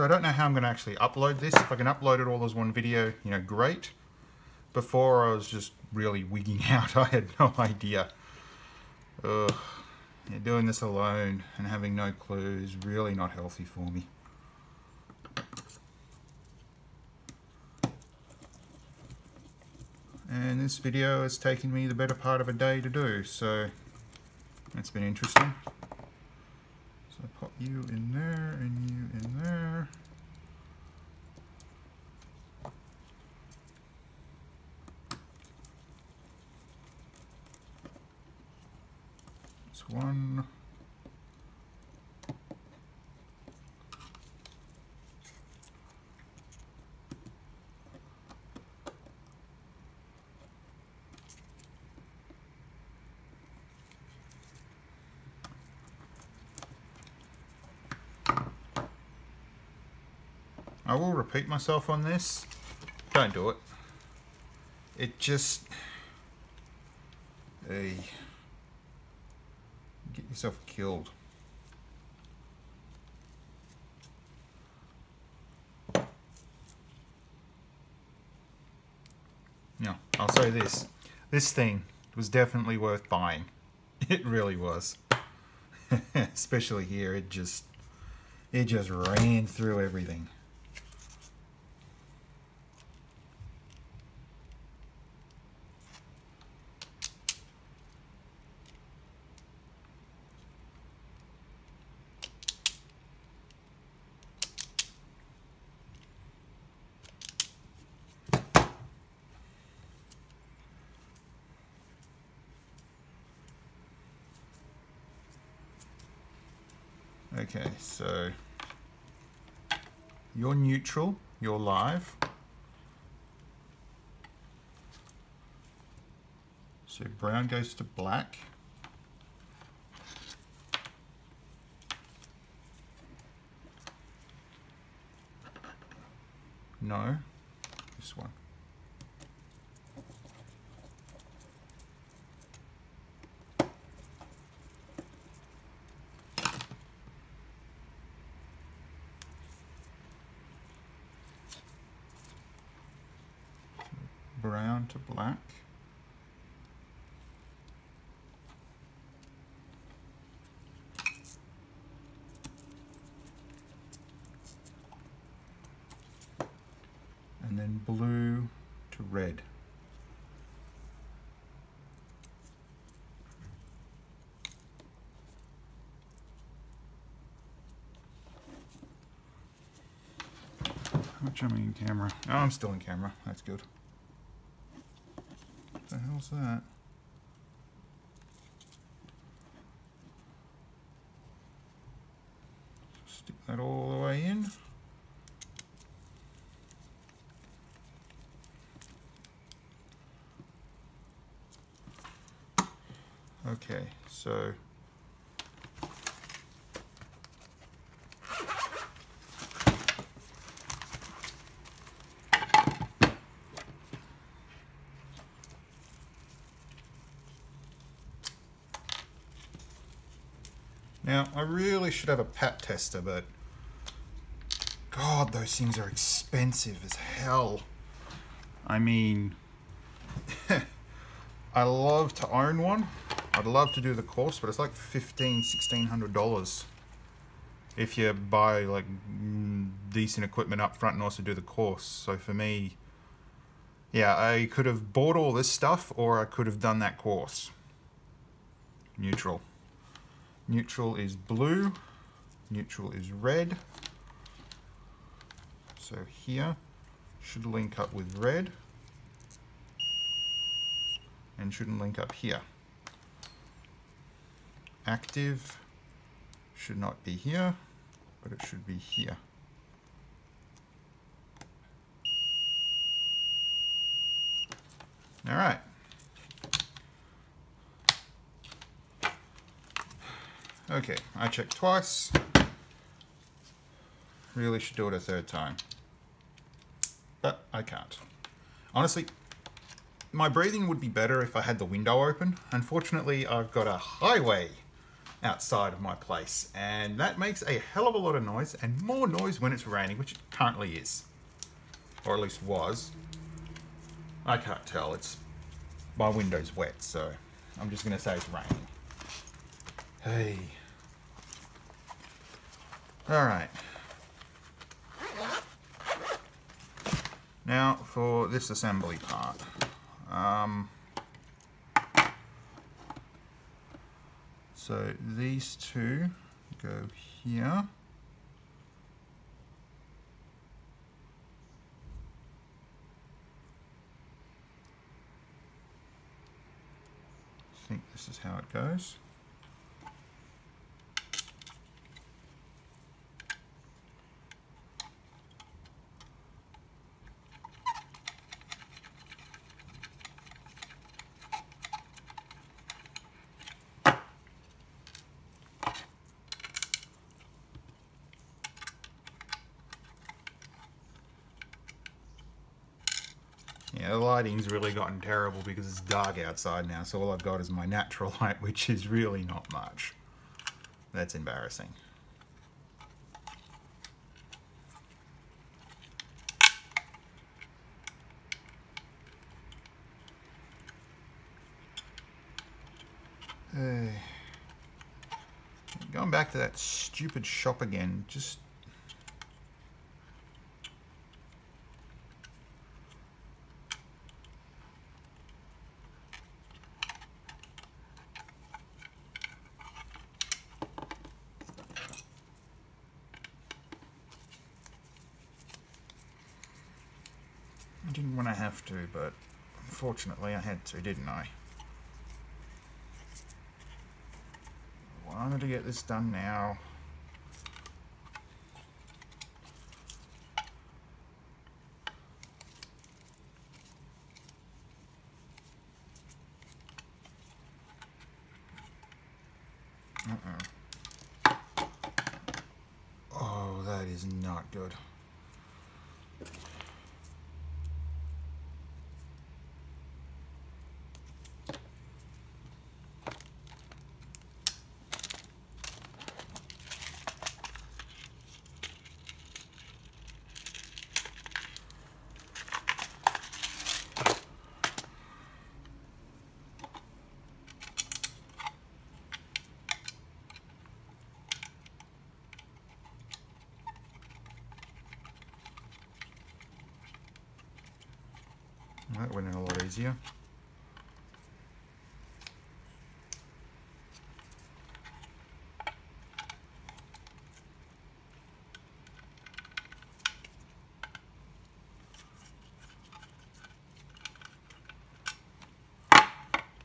So I don't know how I'm going to actually upload this. If I can upload it all as one video, you know, great. Before I was just really wigging [laughs] out. I had no idea. Ugh. Yeah, doing this alone and having no clue is really not healthy for me. and this video has taken me the better part of a day to do so that's been interesting so I put you in there and you in there. It's one I will repeat myself on this. Don't do it. It just... Hey, get yourself killed. Now, I'll say this. This thing was definitely worth buying. [laughs] It really was. [laughs] Especially here, it just... It just ran through everything. Okay, so you're neutral, you're live. So brown goes to black. No, this one. brown to black. And then blue to red. How much am I in camera? Oh, I'm still in camera. That's good hell's that? Stick that all the way in. Okay, so Now, I really should have a PAT tester, but God, those things are expensive as hell. I mean, [laughs] I love to own one. I'd love to do the course, but it's like fifteen, sixteen hundred dollars if you buy like mm, decent equipment up front and also do the course. So for me, yeah, I could have bought all this stuff or I could have done that course. Neutral. Neutral is blue, neutral is red. So here should link up with red and shouldn't link up here. Active should not be here, but it should be here. All right. Okay, I checked twice. Really should do it a third time. But I can't. Honestly, my breathing would be better if I had the window open. Unfortunately, I've got a highway outside of my place, and that makes a hell of a lot of noise, and more noise when it's raining, which it currently is. Or at least was. I can't tell, it's... My window's wet, so I'm just going to say it's raining. Hey. All right. Now for this assembly part. Um, so these two go here. I think this is how it goes. Yeah, the lighting's really gotten terrible because it's dark outside now, so all I've got is my natural [laughs] light, which is really not much. That's embarrassing. Hey. Going back to that stupid shop again, just didn't want to have to, but unfortunately I had to, didn't I? I wanted to get this done now. Uh-oh. Oh, that is not good. That went in a lot easier.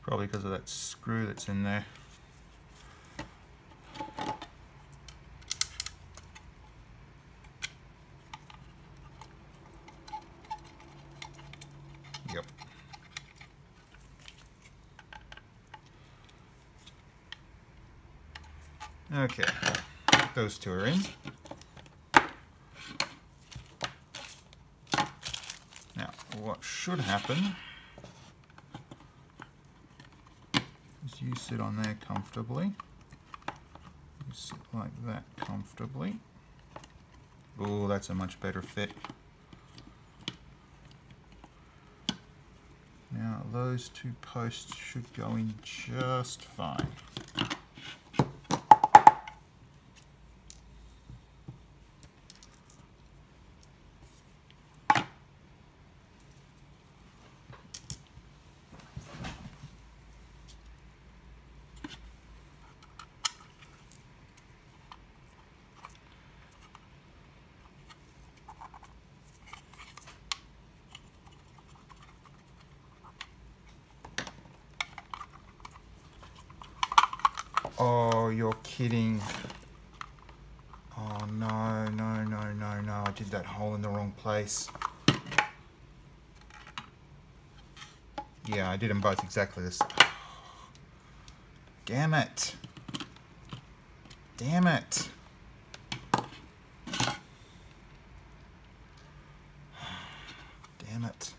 Probably because of that screw that's in there. Yep. Okay, those two are in. Now, what should happen is you sit on there comfortably. You sit like that comfortably. Oh, that's a much better fit. Now those two posts should go in just fine. Oh, you're kidding. Oh, no, no, no, no, no. I did that hole in the wrong place. Yeah, I did them both exactly this. Damn it. Damn it. Damn it.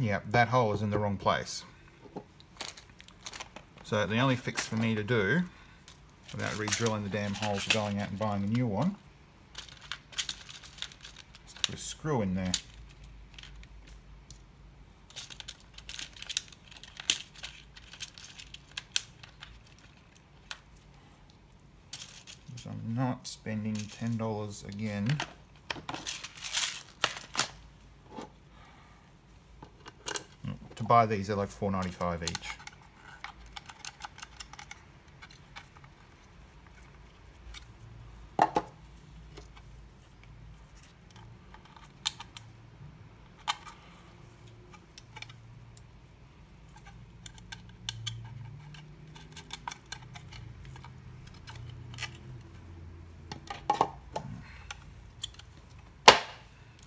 Yeah, that hole is in the wrong place. So the only fix for me to do, without re-drilling the damn holes going out and buying a new one, is to put a screw in there. I'm not spending $10 again to buy these, they're like four ninety five each.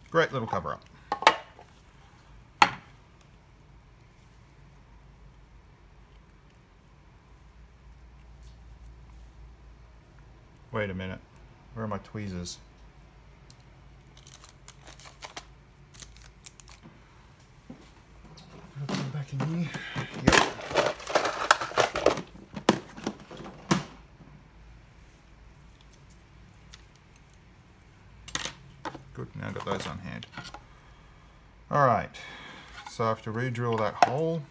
Great little cover up. Wait a minute. Where are my tweezers? Put them back in here. Yep. Good, now I've got those on hand. Alright, so I have to re-drill that hole.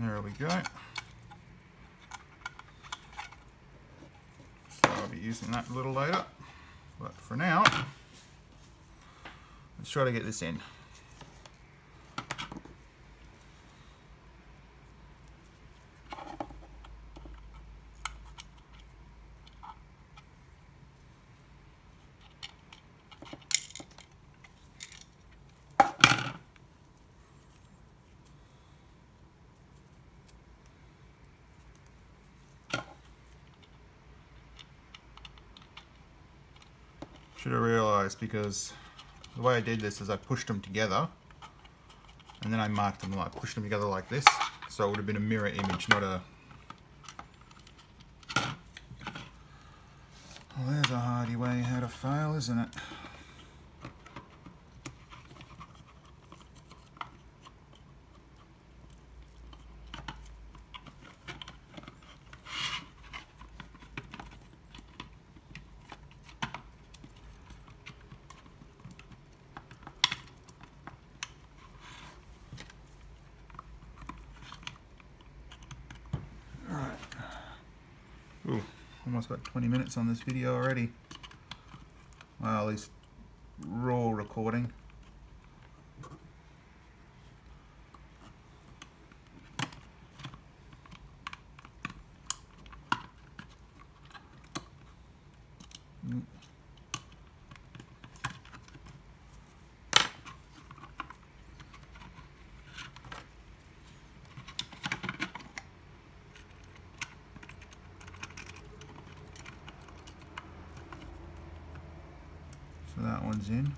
There we go. So I'll be using that a little later. But for now, let's try to get this in. Should because the way I did this is I pushed them together and then I marked them like pushed them together like this so it would have been a mirror image not a well there's a hardy way how to fail isn't it Ooh, almost got 20 minutes on this video already. Well, at least raw recording. One's in.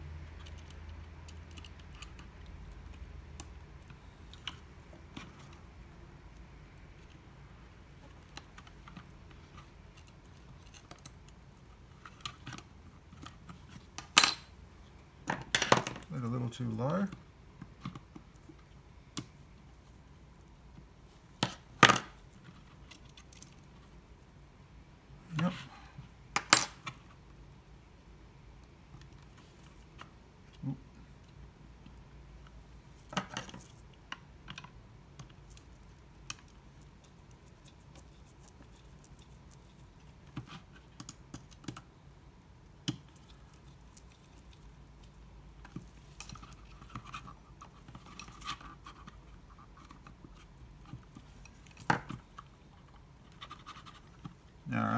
A little too low. Yep. Oop.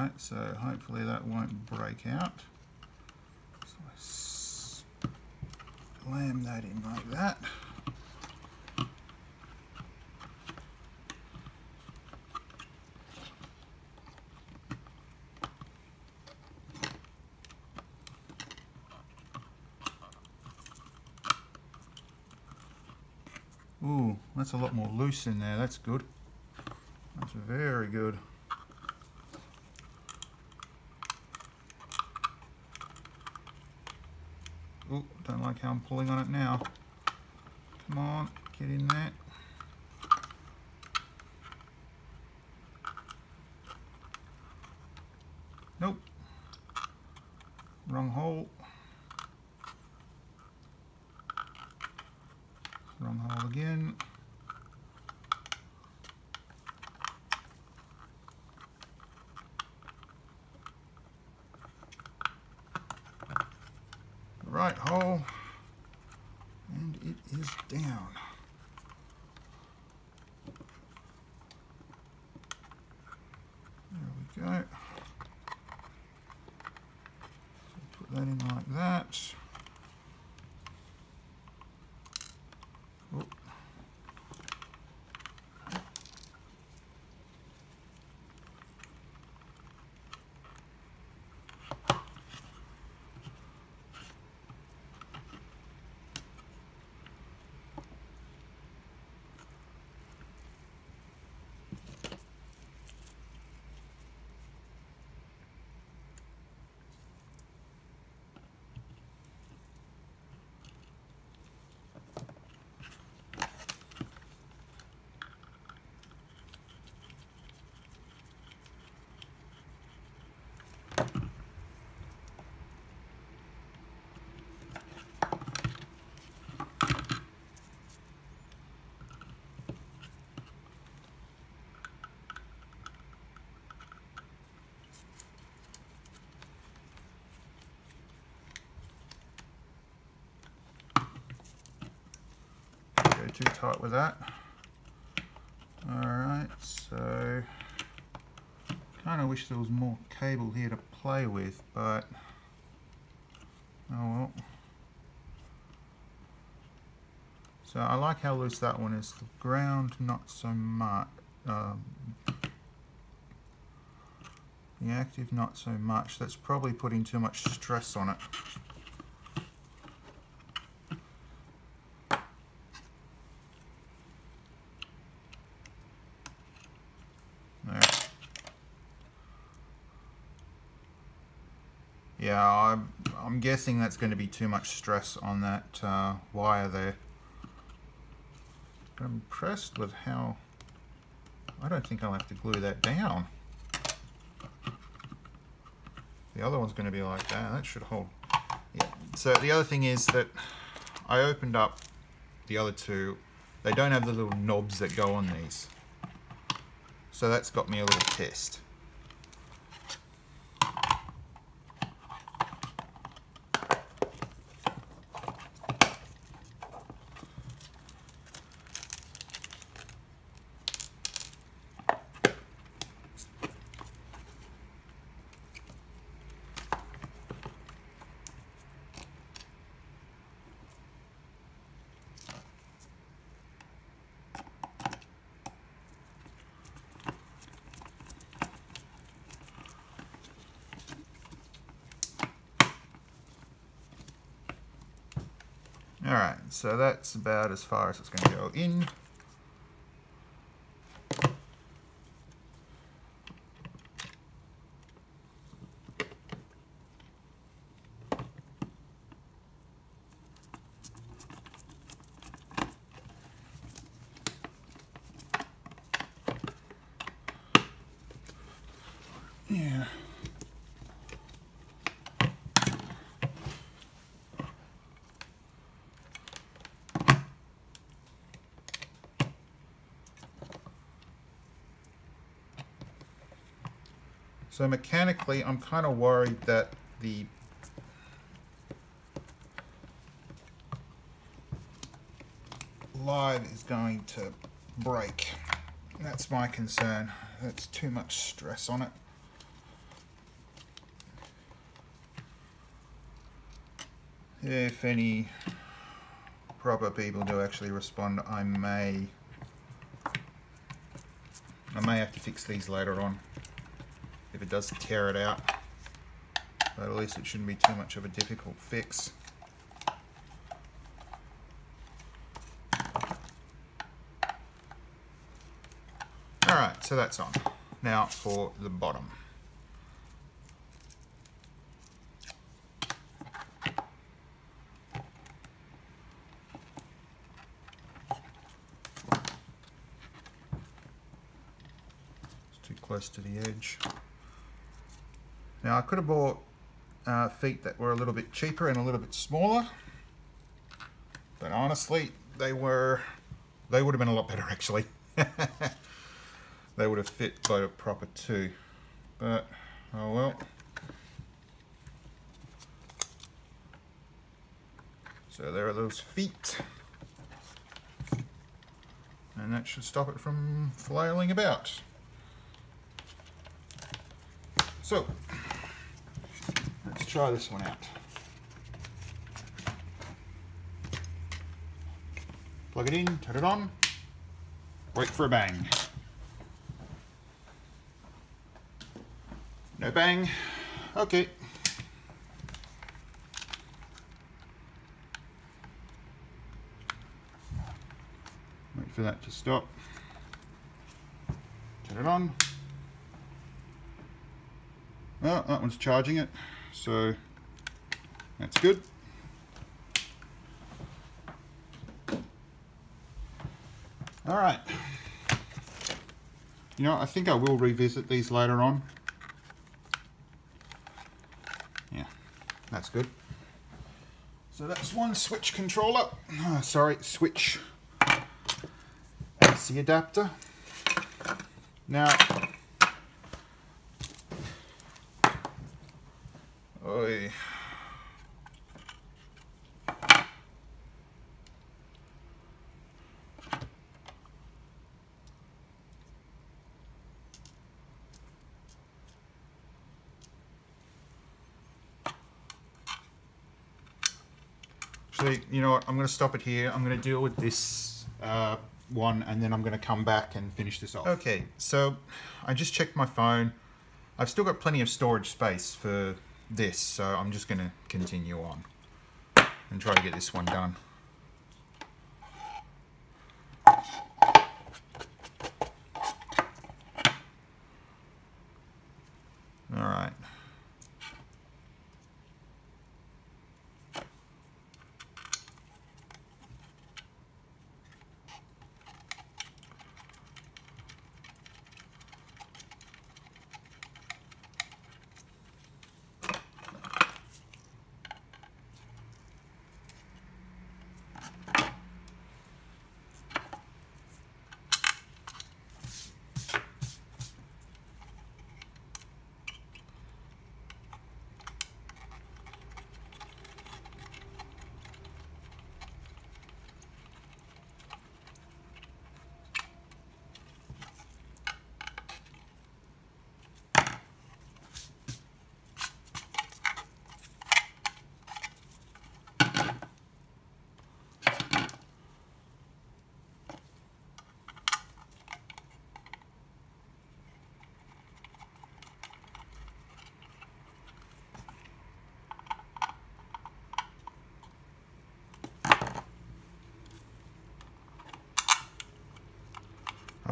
Alright, so hopefully that won't break out. So slam that in like that. Ooh, that's a lot more loose in there. That's good. That's very good. Ooh, don't like how I'm pulling on it now. Come on, get in there. Nope. Wrong hole. Wrong hole again. right hole and it is down. There we go. So put that in like that. Oop. go too tight with that. Alright, so kind of wish there was more cable here to play with, but oh well. So I like how loose that one is. The ground, not so much. Um, The active not so much. That's probably putting too much stress on it. There. Yeah, I'm, I'm guessing that's going to be too much stress on that uh, wire there. I'm impressed with how... I don't think I'll have to glue that down. The other one's going to be like that. That should hold. Yeah. So the other thing is that I opened up the other two. They don't have the little knobs that go on these. So that's got me a little pissed. Alright, so that's about as far as it's going to go in. So mechanically, I'm kind of worried that the live is going to break. That's my concern. That's too much stress on it. If any proper people do actually respond, I may I may have to fix these later on it does tear it out. But at least it shouldn't be too much of a difficult fix. Alright, so that's on. Now for the bottom. It's too close to the edge. Now I could have bought uh, feet that were a little bit cheaper and a little bit smaller, but honestly, they were, they would have been a lot better actually. [laughs] they would have fit by proper too, but oh well. So there are those feet. And that should stop it from flailing about. So, try this one out. Plug it in, turn it on, wait for a bang. No bang. Okay. Wait for that to stop. Turn it on. Oh, that one's charging it, so that's good. All right. You know, I think I will revisit these later on. Yeah, that's good. So that's one switch controller. Oh, sorry, switch AC adapter. Now, Oy. Actually, you know what? I'm going to stop it here. I'm going to deal with this uh, one and then I'm going to come back and finish this off. Okay, so I just checked my phone. I've still got plenty of storage space for this, so I'm just going to continue on and try to get this one done. All right.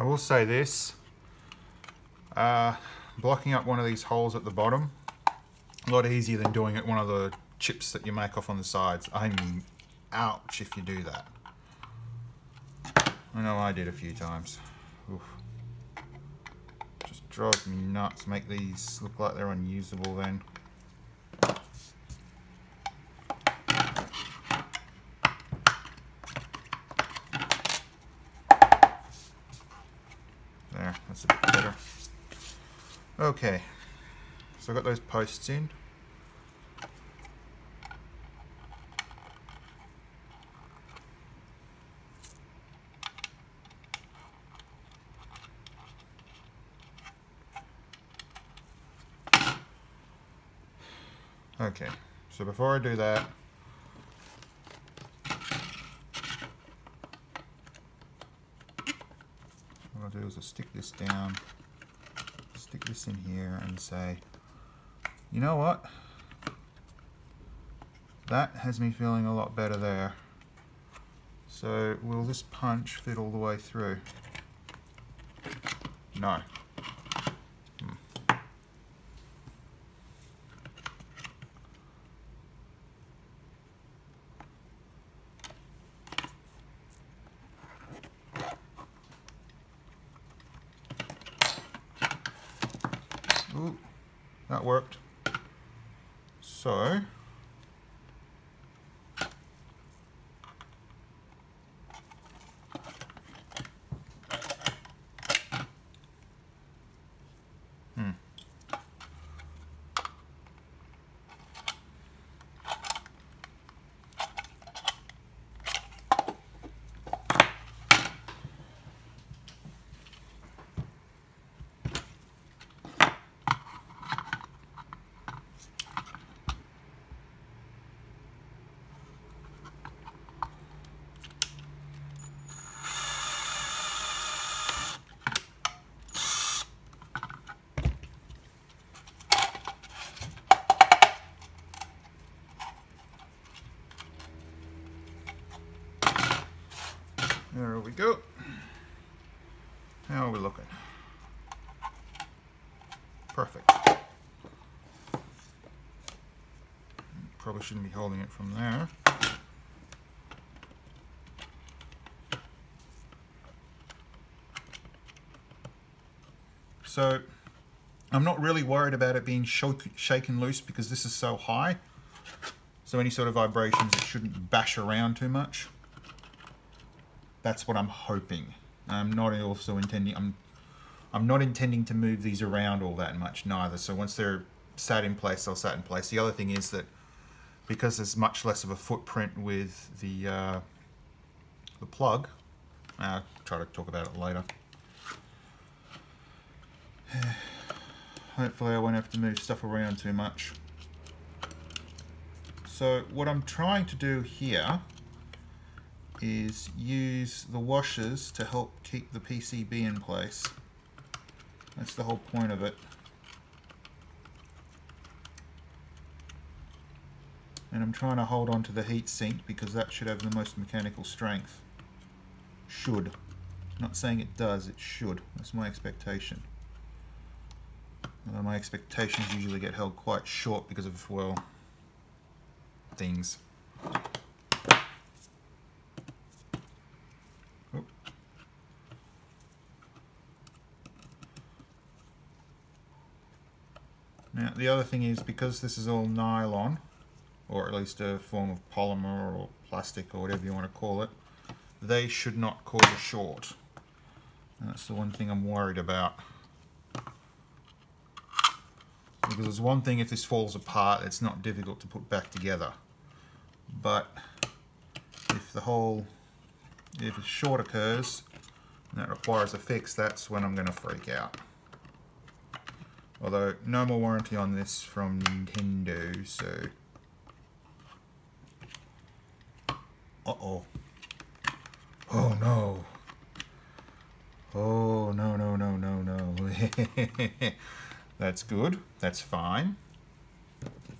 I will say this, uh, blocking up one of these holes at the bottom, a lot easier than doing it one of the chips that you make off on the sides. I mean, ouch if you do that. I know I did a few times. Oof. Just drives me nuts. Make these look like they're unusable then. That's a bit better. Okay, so I got those posts in. Okay, so before I do that, what I'll do is I'll stick this down, stick this in here and say, you know what? That has me feeling a lot better there. So will this punch fit all the way through? No. Ooh, that worked. So, hmm. There we go. How are we looking? Perfect. Probably shouldn't be holding it from there. So I'm not really worried about it being shaken loose because this is so high. So any sort of vibrations, it shouldn't bash around too much. That's what I'm hoping. I'm not also intending. I'm I'm not intending to move these around all that much neither. So once they're sat in place, they'll sat in place. The other thing is that because there's much less of a footprint with the uh, the plug. I'll try to talk about it later. [sighs] Hopefully I won't have to move stuff around too much. So what I'm trying to do here is use the washers to help keep the PCB in place. That's the whole point of it. I'm trying to hold on to the heat sink because that should have the most mechanical strength. Should. Not saying it does, it should. That's my expectation. Although my expectations usually get held quite short because of, well, things. Now the other thing is because this is all nylon, or at least a form of polymer or plastic or whatever you want to call it, they should not cause a short. And that's the one thing I'm worried about. Because it's one thing if this falls apart, it's not difficult to put back together. But if the whole, if a short occurs, and that requires a fix, that's when I'm going to freak out. Although, no more warranty on this from Nintendo, so... Uh-oh. Oh no. Oh, no, no, no, no, no. [laughs] That's good. That's fine.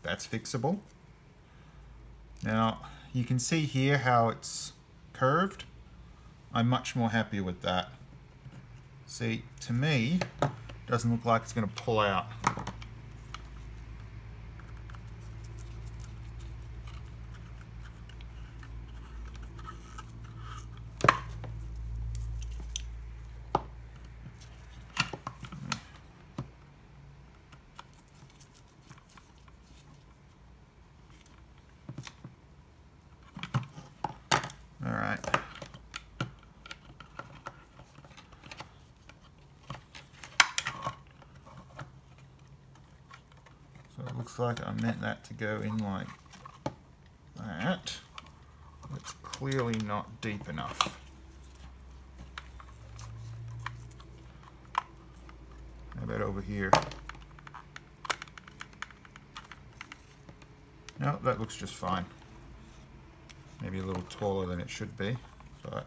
That's fixable. Now, you can see here how it's curved. I'm much more happy with that. See, to me, doesn't look like it's going to pull out. looks like I meant that to go in like that. It's clearly not deep enough. How about over here? No, that looks just fine. Maybe a little taller than it should be, but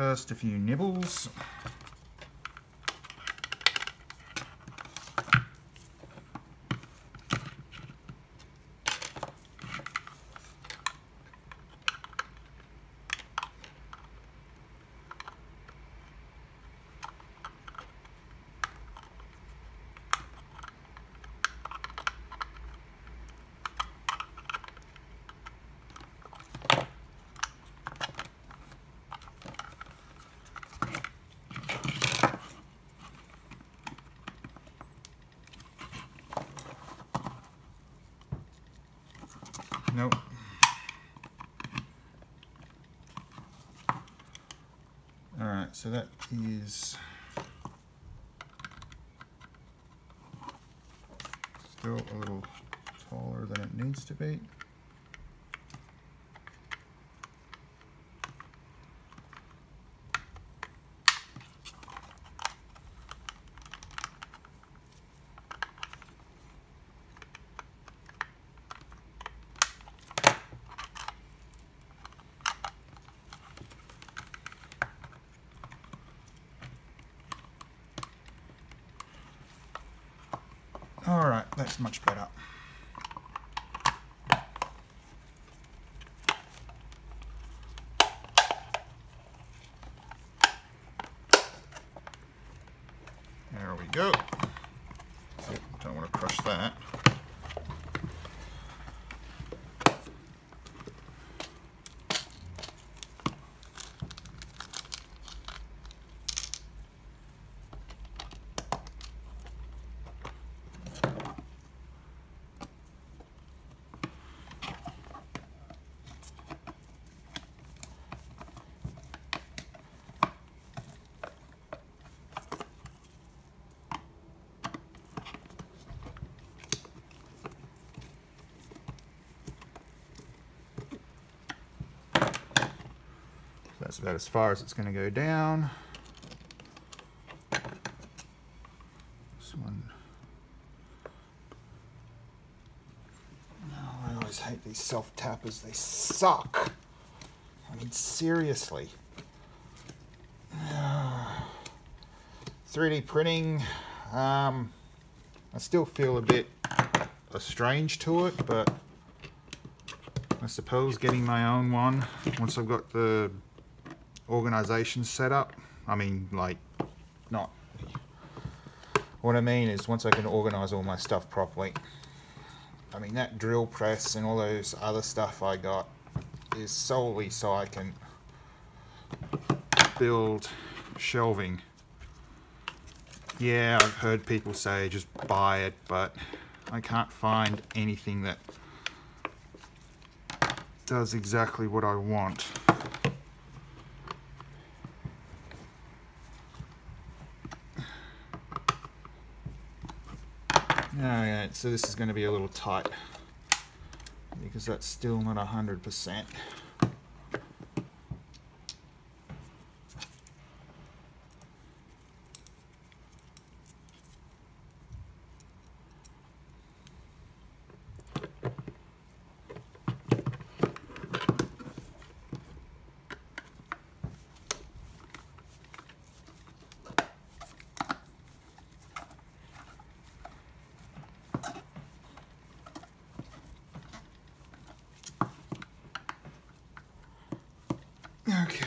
Just a few nibbles. Nope. Alright, so that is still a little taller than it needs to be. All right, that's much better. There we go. That's about as far as it's going to go down. This one. I always hate these self tappers. They suck. I mean, seriously. [sighs] 3D printing. Um, I still feel a bit strange to it, but I suppose getting my own one once I've got the organization set up. I mean, like, not. What I mean is once I can organize all my stuff properly. I mean, that drill press and all those other stuff I got is solely so I can build shelving. Yeah, I've heard people say just buy it, but I can't find anything that does exactly what I want. Alright, so this is going to be a little tight because that's still not 100%. Okay.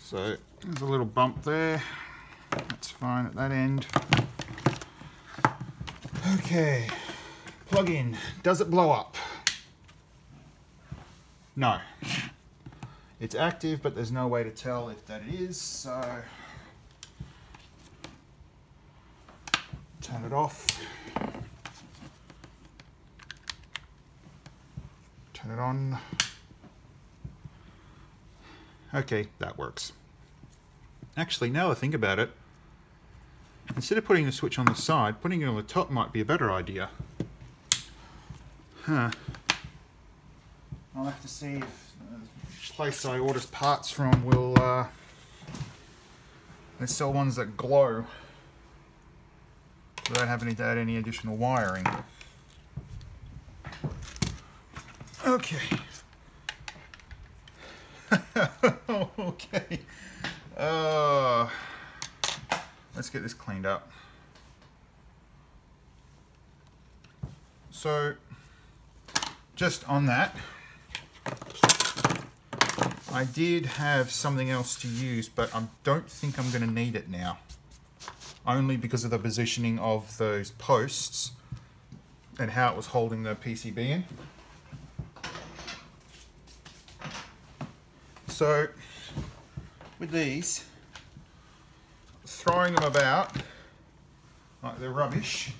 So there's a little bump there. That's fine at that end. Okay. Plug in. Does it blow up? No. It's active, but there's no way to tell if that is, so turn it off. Turn it on. Okay, that works. Actually, now I think about it, instead of putting the switch on the side, putting it on the top might be a better idea. Huh. I'll have to see if the place I order parts from will, uh, they sell ones that glow without having to add any additional wiring. Okay. [laughs] okay. Uh, let's get this cleaned up. So, just on that, I did have something else to use, but I don't think I'm going to need it now. Only because of the positioning of those posts and how it was holding the PCB in. So with these, throwing them about like they're rubbish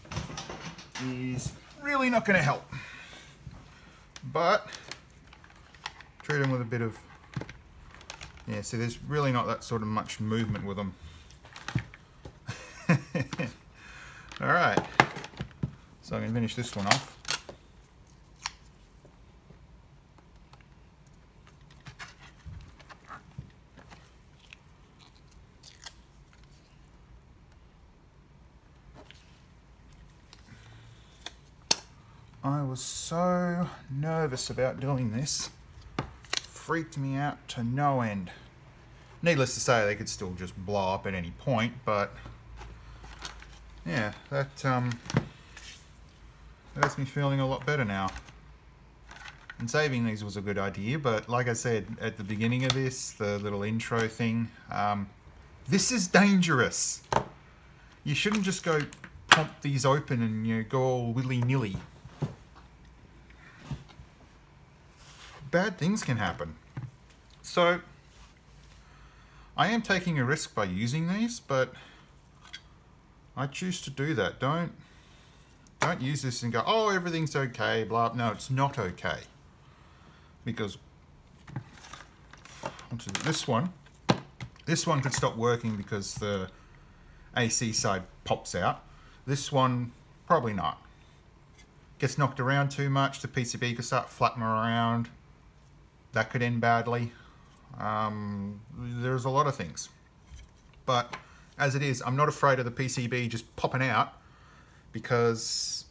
is really not going to help. But treat them with a bit of, yeah, so there's really not that sort of much movement with them. [laughs] All right, so I'm to finish this one off. I was so nervous about doing this. Freaked me out to no end. Needless to say, they could still just blow up at any point, but yeah, that um, that has me feeling a lot better now. And saving these was a good idea, but like I said at the beginning of this, the little intro thing, um, this is dangerous. You shouldn't just go pump these open and you know, go all willy-nilly. Bad things can happen. So I am taking a risk by using these, but I choose to do that. Don't don't use this and go, oh, everything's okay, blah. No, it's not okay. Because onto this one, this one could stop working because the AC side pops out. This one, probably not. Gets knocked around too much, the PCB could start flapping around that could end badly. Um, there's a lot of things. But as it is, I'm not afraid of the PCB just popping out because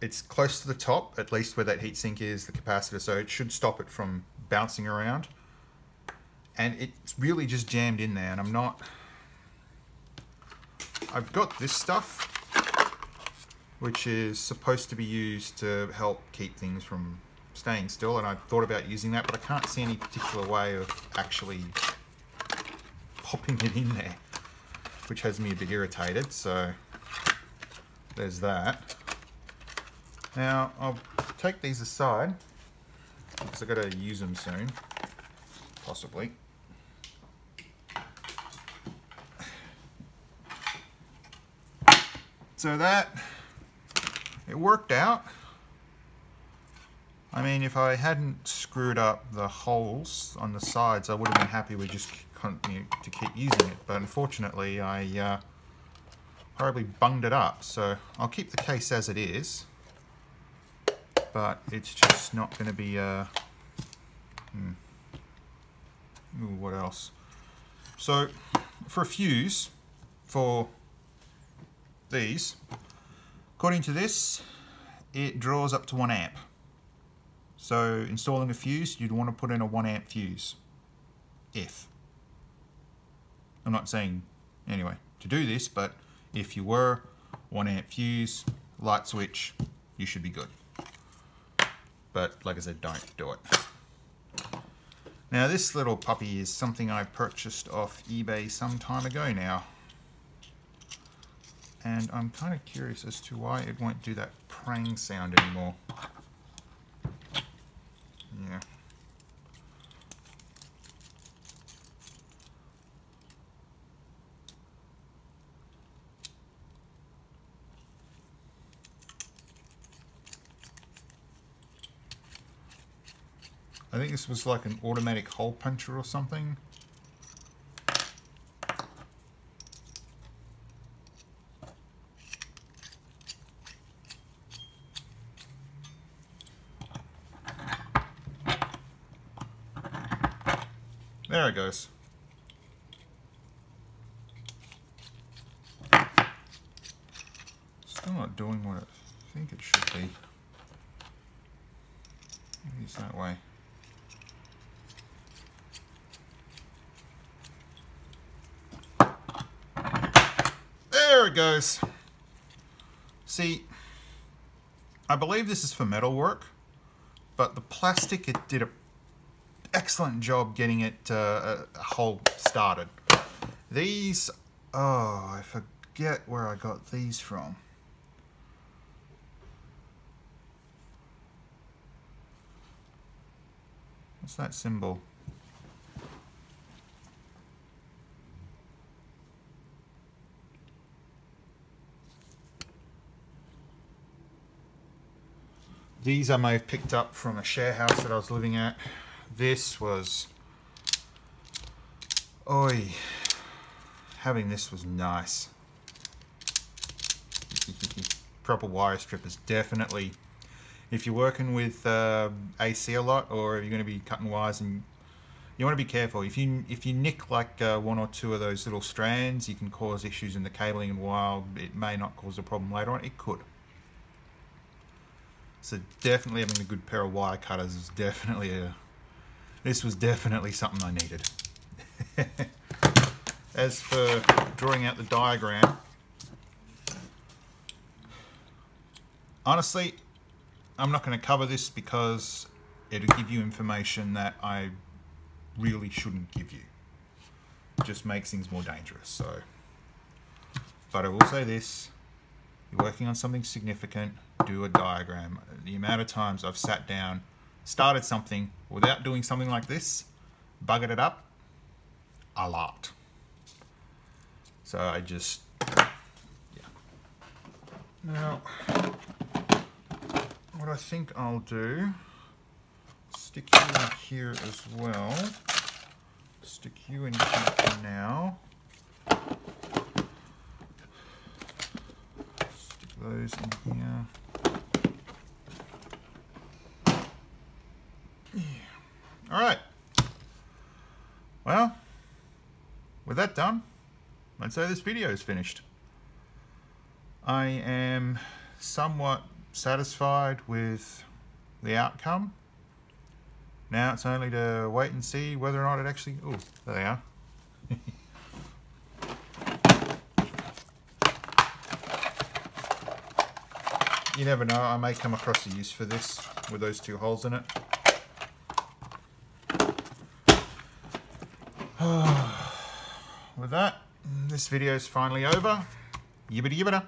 it's close to the top, at least where that heatsink is, the capacitor, so it should stop it from bouncing around. And it's really just jammed in there, and I'm not... I've got this stuff, which is supposed to be used to help keep things from staying still, and I thought about using that, but I can't see any particular way of actually popping it in there, which has me a bit irritated, so there's that. Now, I'll take these aside, because I've got to use them soon, possibly. So that, it worked out. I mean, if I hadn't screwed up the holes on the sides, I would have been happy with just continue to keep using it. But unfortunately, I uh, horribly bunged it up. So I'll keep the case as it is. But it's just not going to be... Uh, hmm. Ooh, what else? So for a fuse, for these, according to this, it draws up to 1 amp. So installing a fuse, you'd want to put in a 1 amp fuse. If. I'm not saying, anyway, to do this, but if you were, 1 amp fuse, light switch, you should be good. But like I said, don't do it. Now this little puppy is something I purchased off eBay some time ago now. And I'm kind of curious as to why it won't do that prang sound anymore. Yeah. I think this was like an automatic hole puncher or something. There it goes. Still not doing what I think it should be. Maybe it's that way. See, I believe this is for metal work, but the plastic, it did a excellent job getting it uh, a hole started. These, oh, I forget where I got these from. What's that symbol? These I may have picked up from a share house that I was living at. This was... Oi. Having this was nice. [laughs] Proper wire strip is definitely... If you're working with uh, AC a lot or if you're going to be cutting wires and you want to be careful. If you if you nick like uh, one or two of those little strands, you can cause issues in the cabling and while it may not cause a problem later on, it could. So definitely having a good pair of wire cutters is definitely a... This was definitely something I needed. [laughs] As for drawing out the diagram, honestly, I'm not going to cover this because it'll give you information that I really shouldn't give you. It just makes things more dangerous. So, But I will say this, you're working on something significant, do a diagram. The amount of times I've sat down, started something without doing something like this, buggered it up, a lot. So I just, yeah. Now, what I think I'll do, stick you in here as well. Stick you in here for now. Stick those in here. All right. Well, with that done, I'd say this video is finished. I am somewhat satisfied with the outcome. Now it's only to wait and see whether or not it actually... Oh, there they are. [laughs] you never know, I may come across a use for this with those two holes in it. [sighs] with that, this video is finally over. Yibbity yibbita.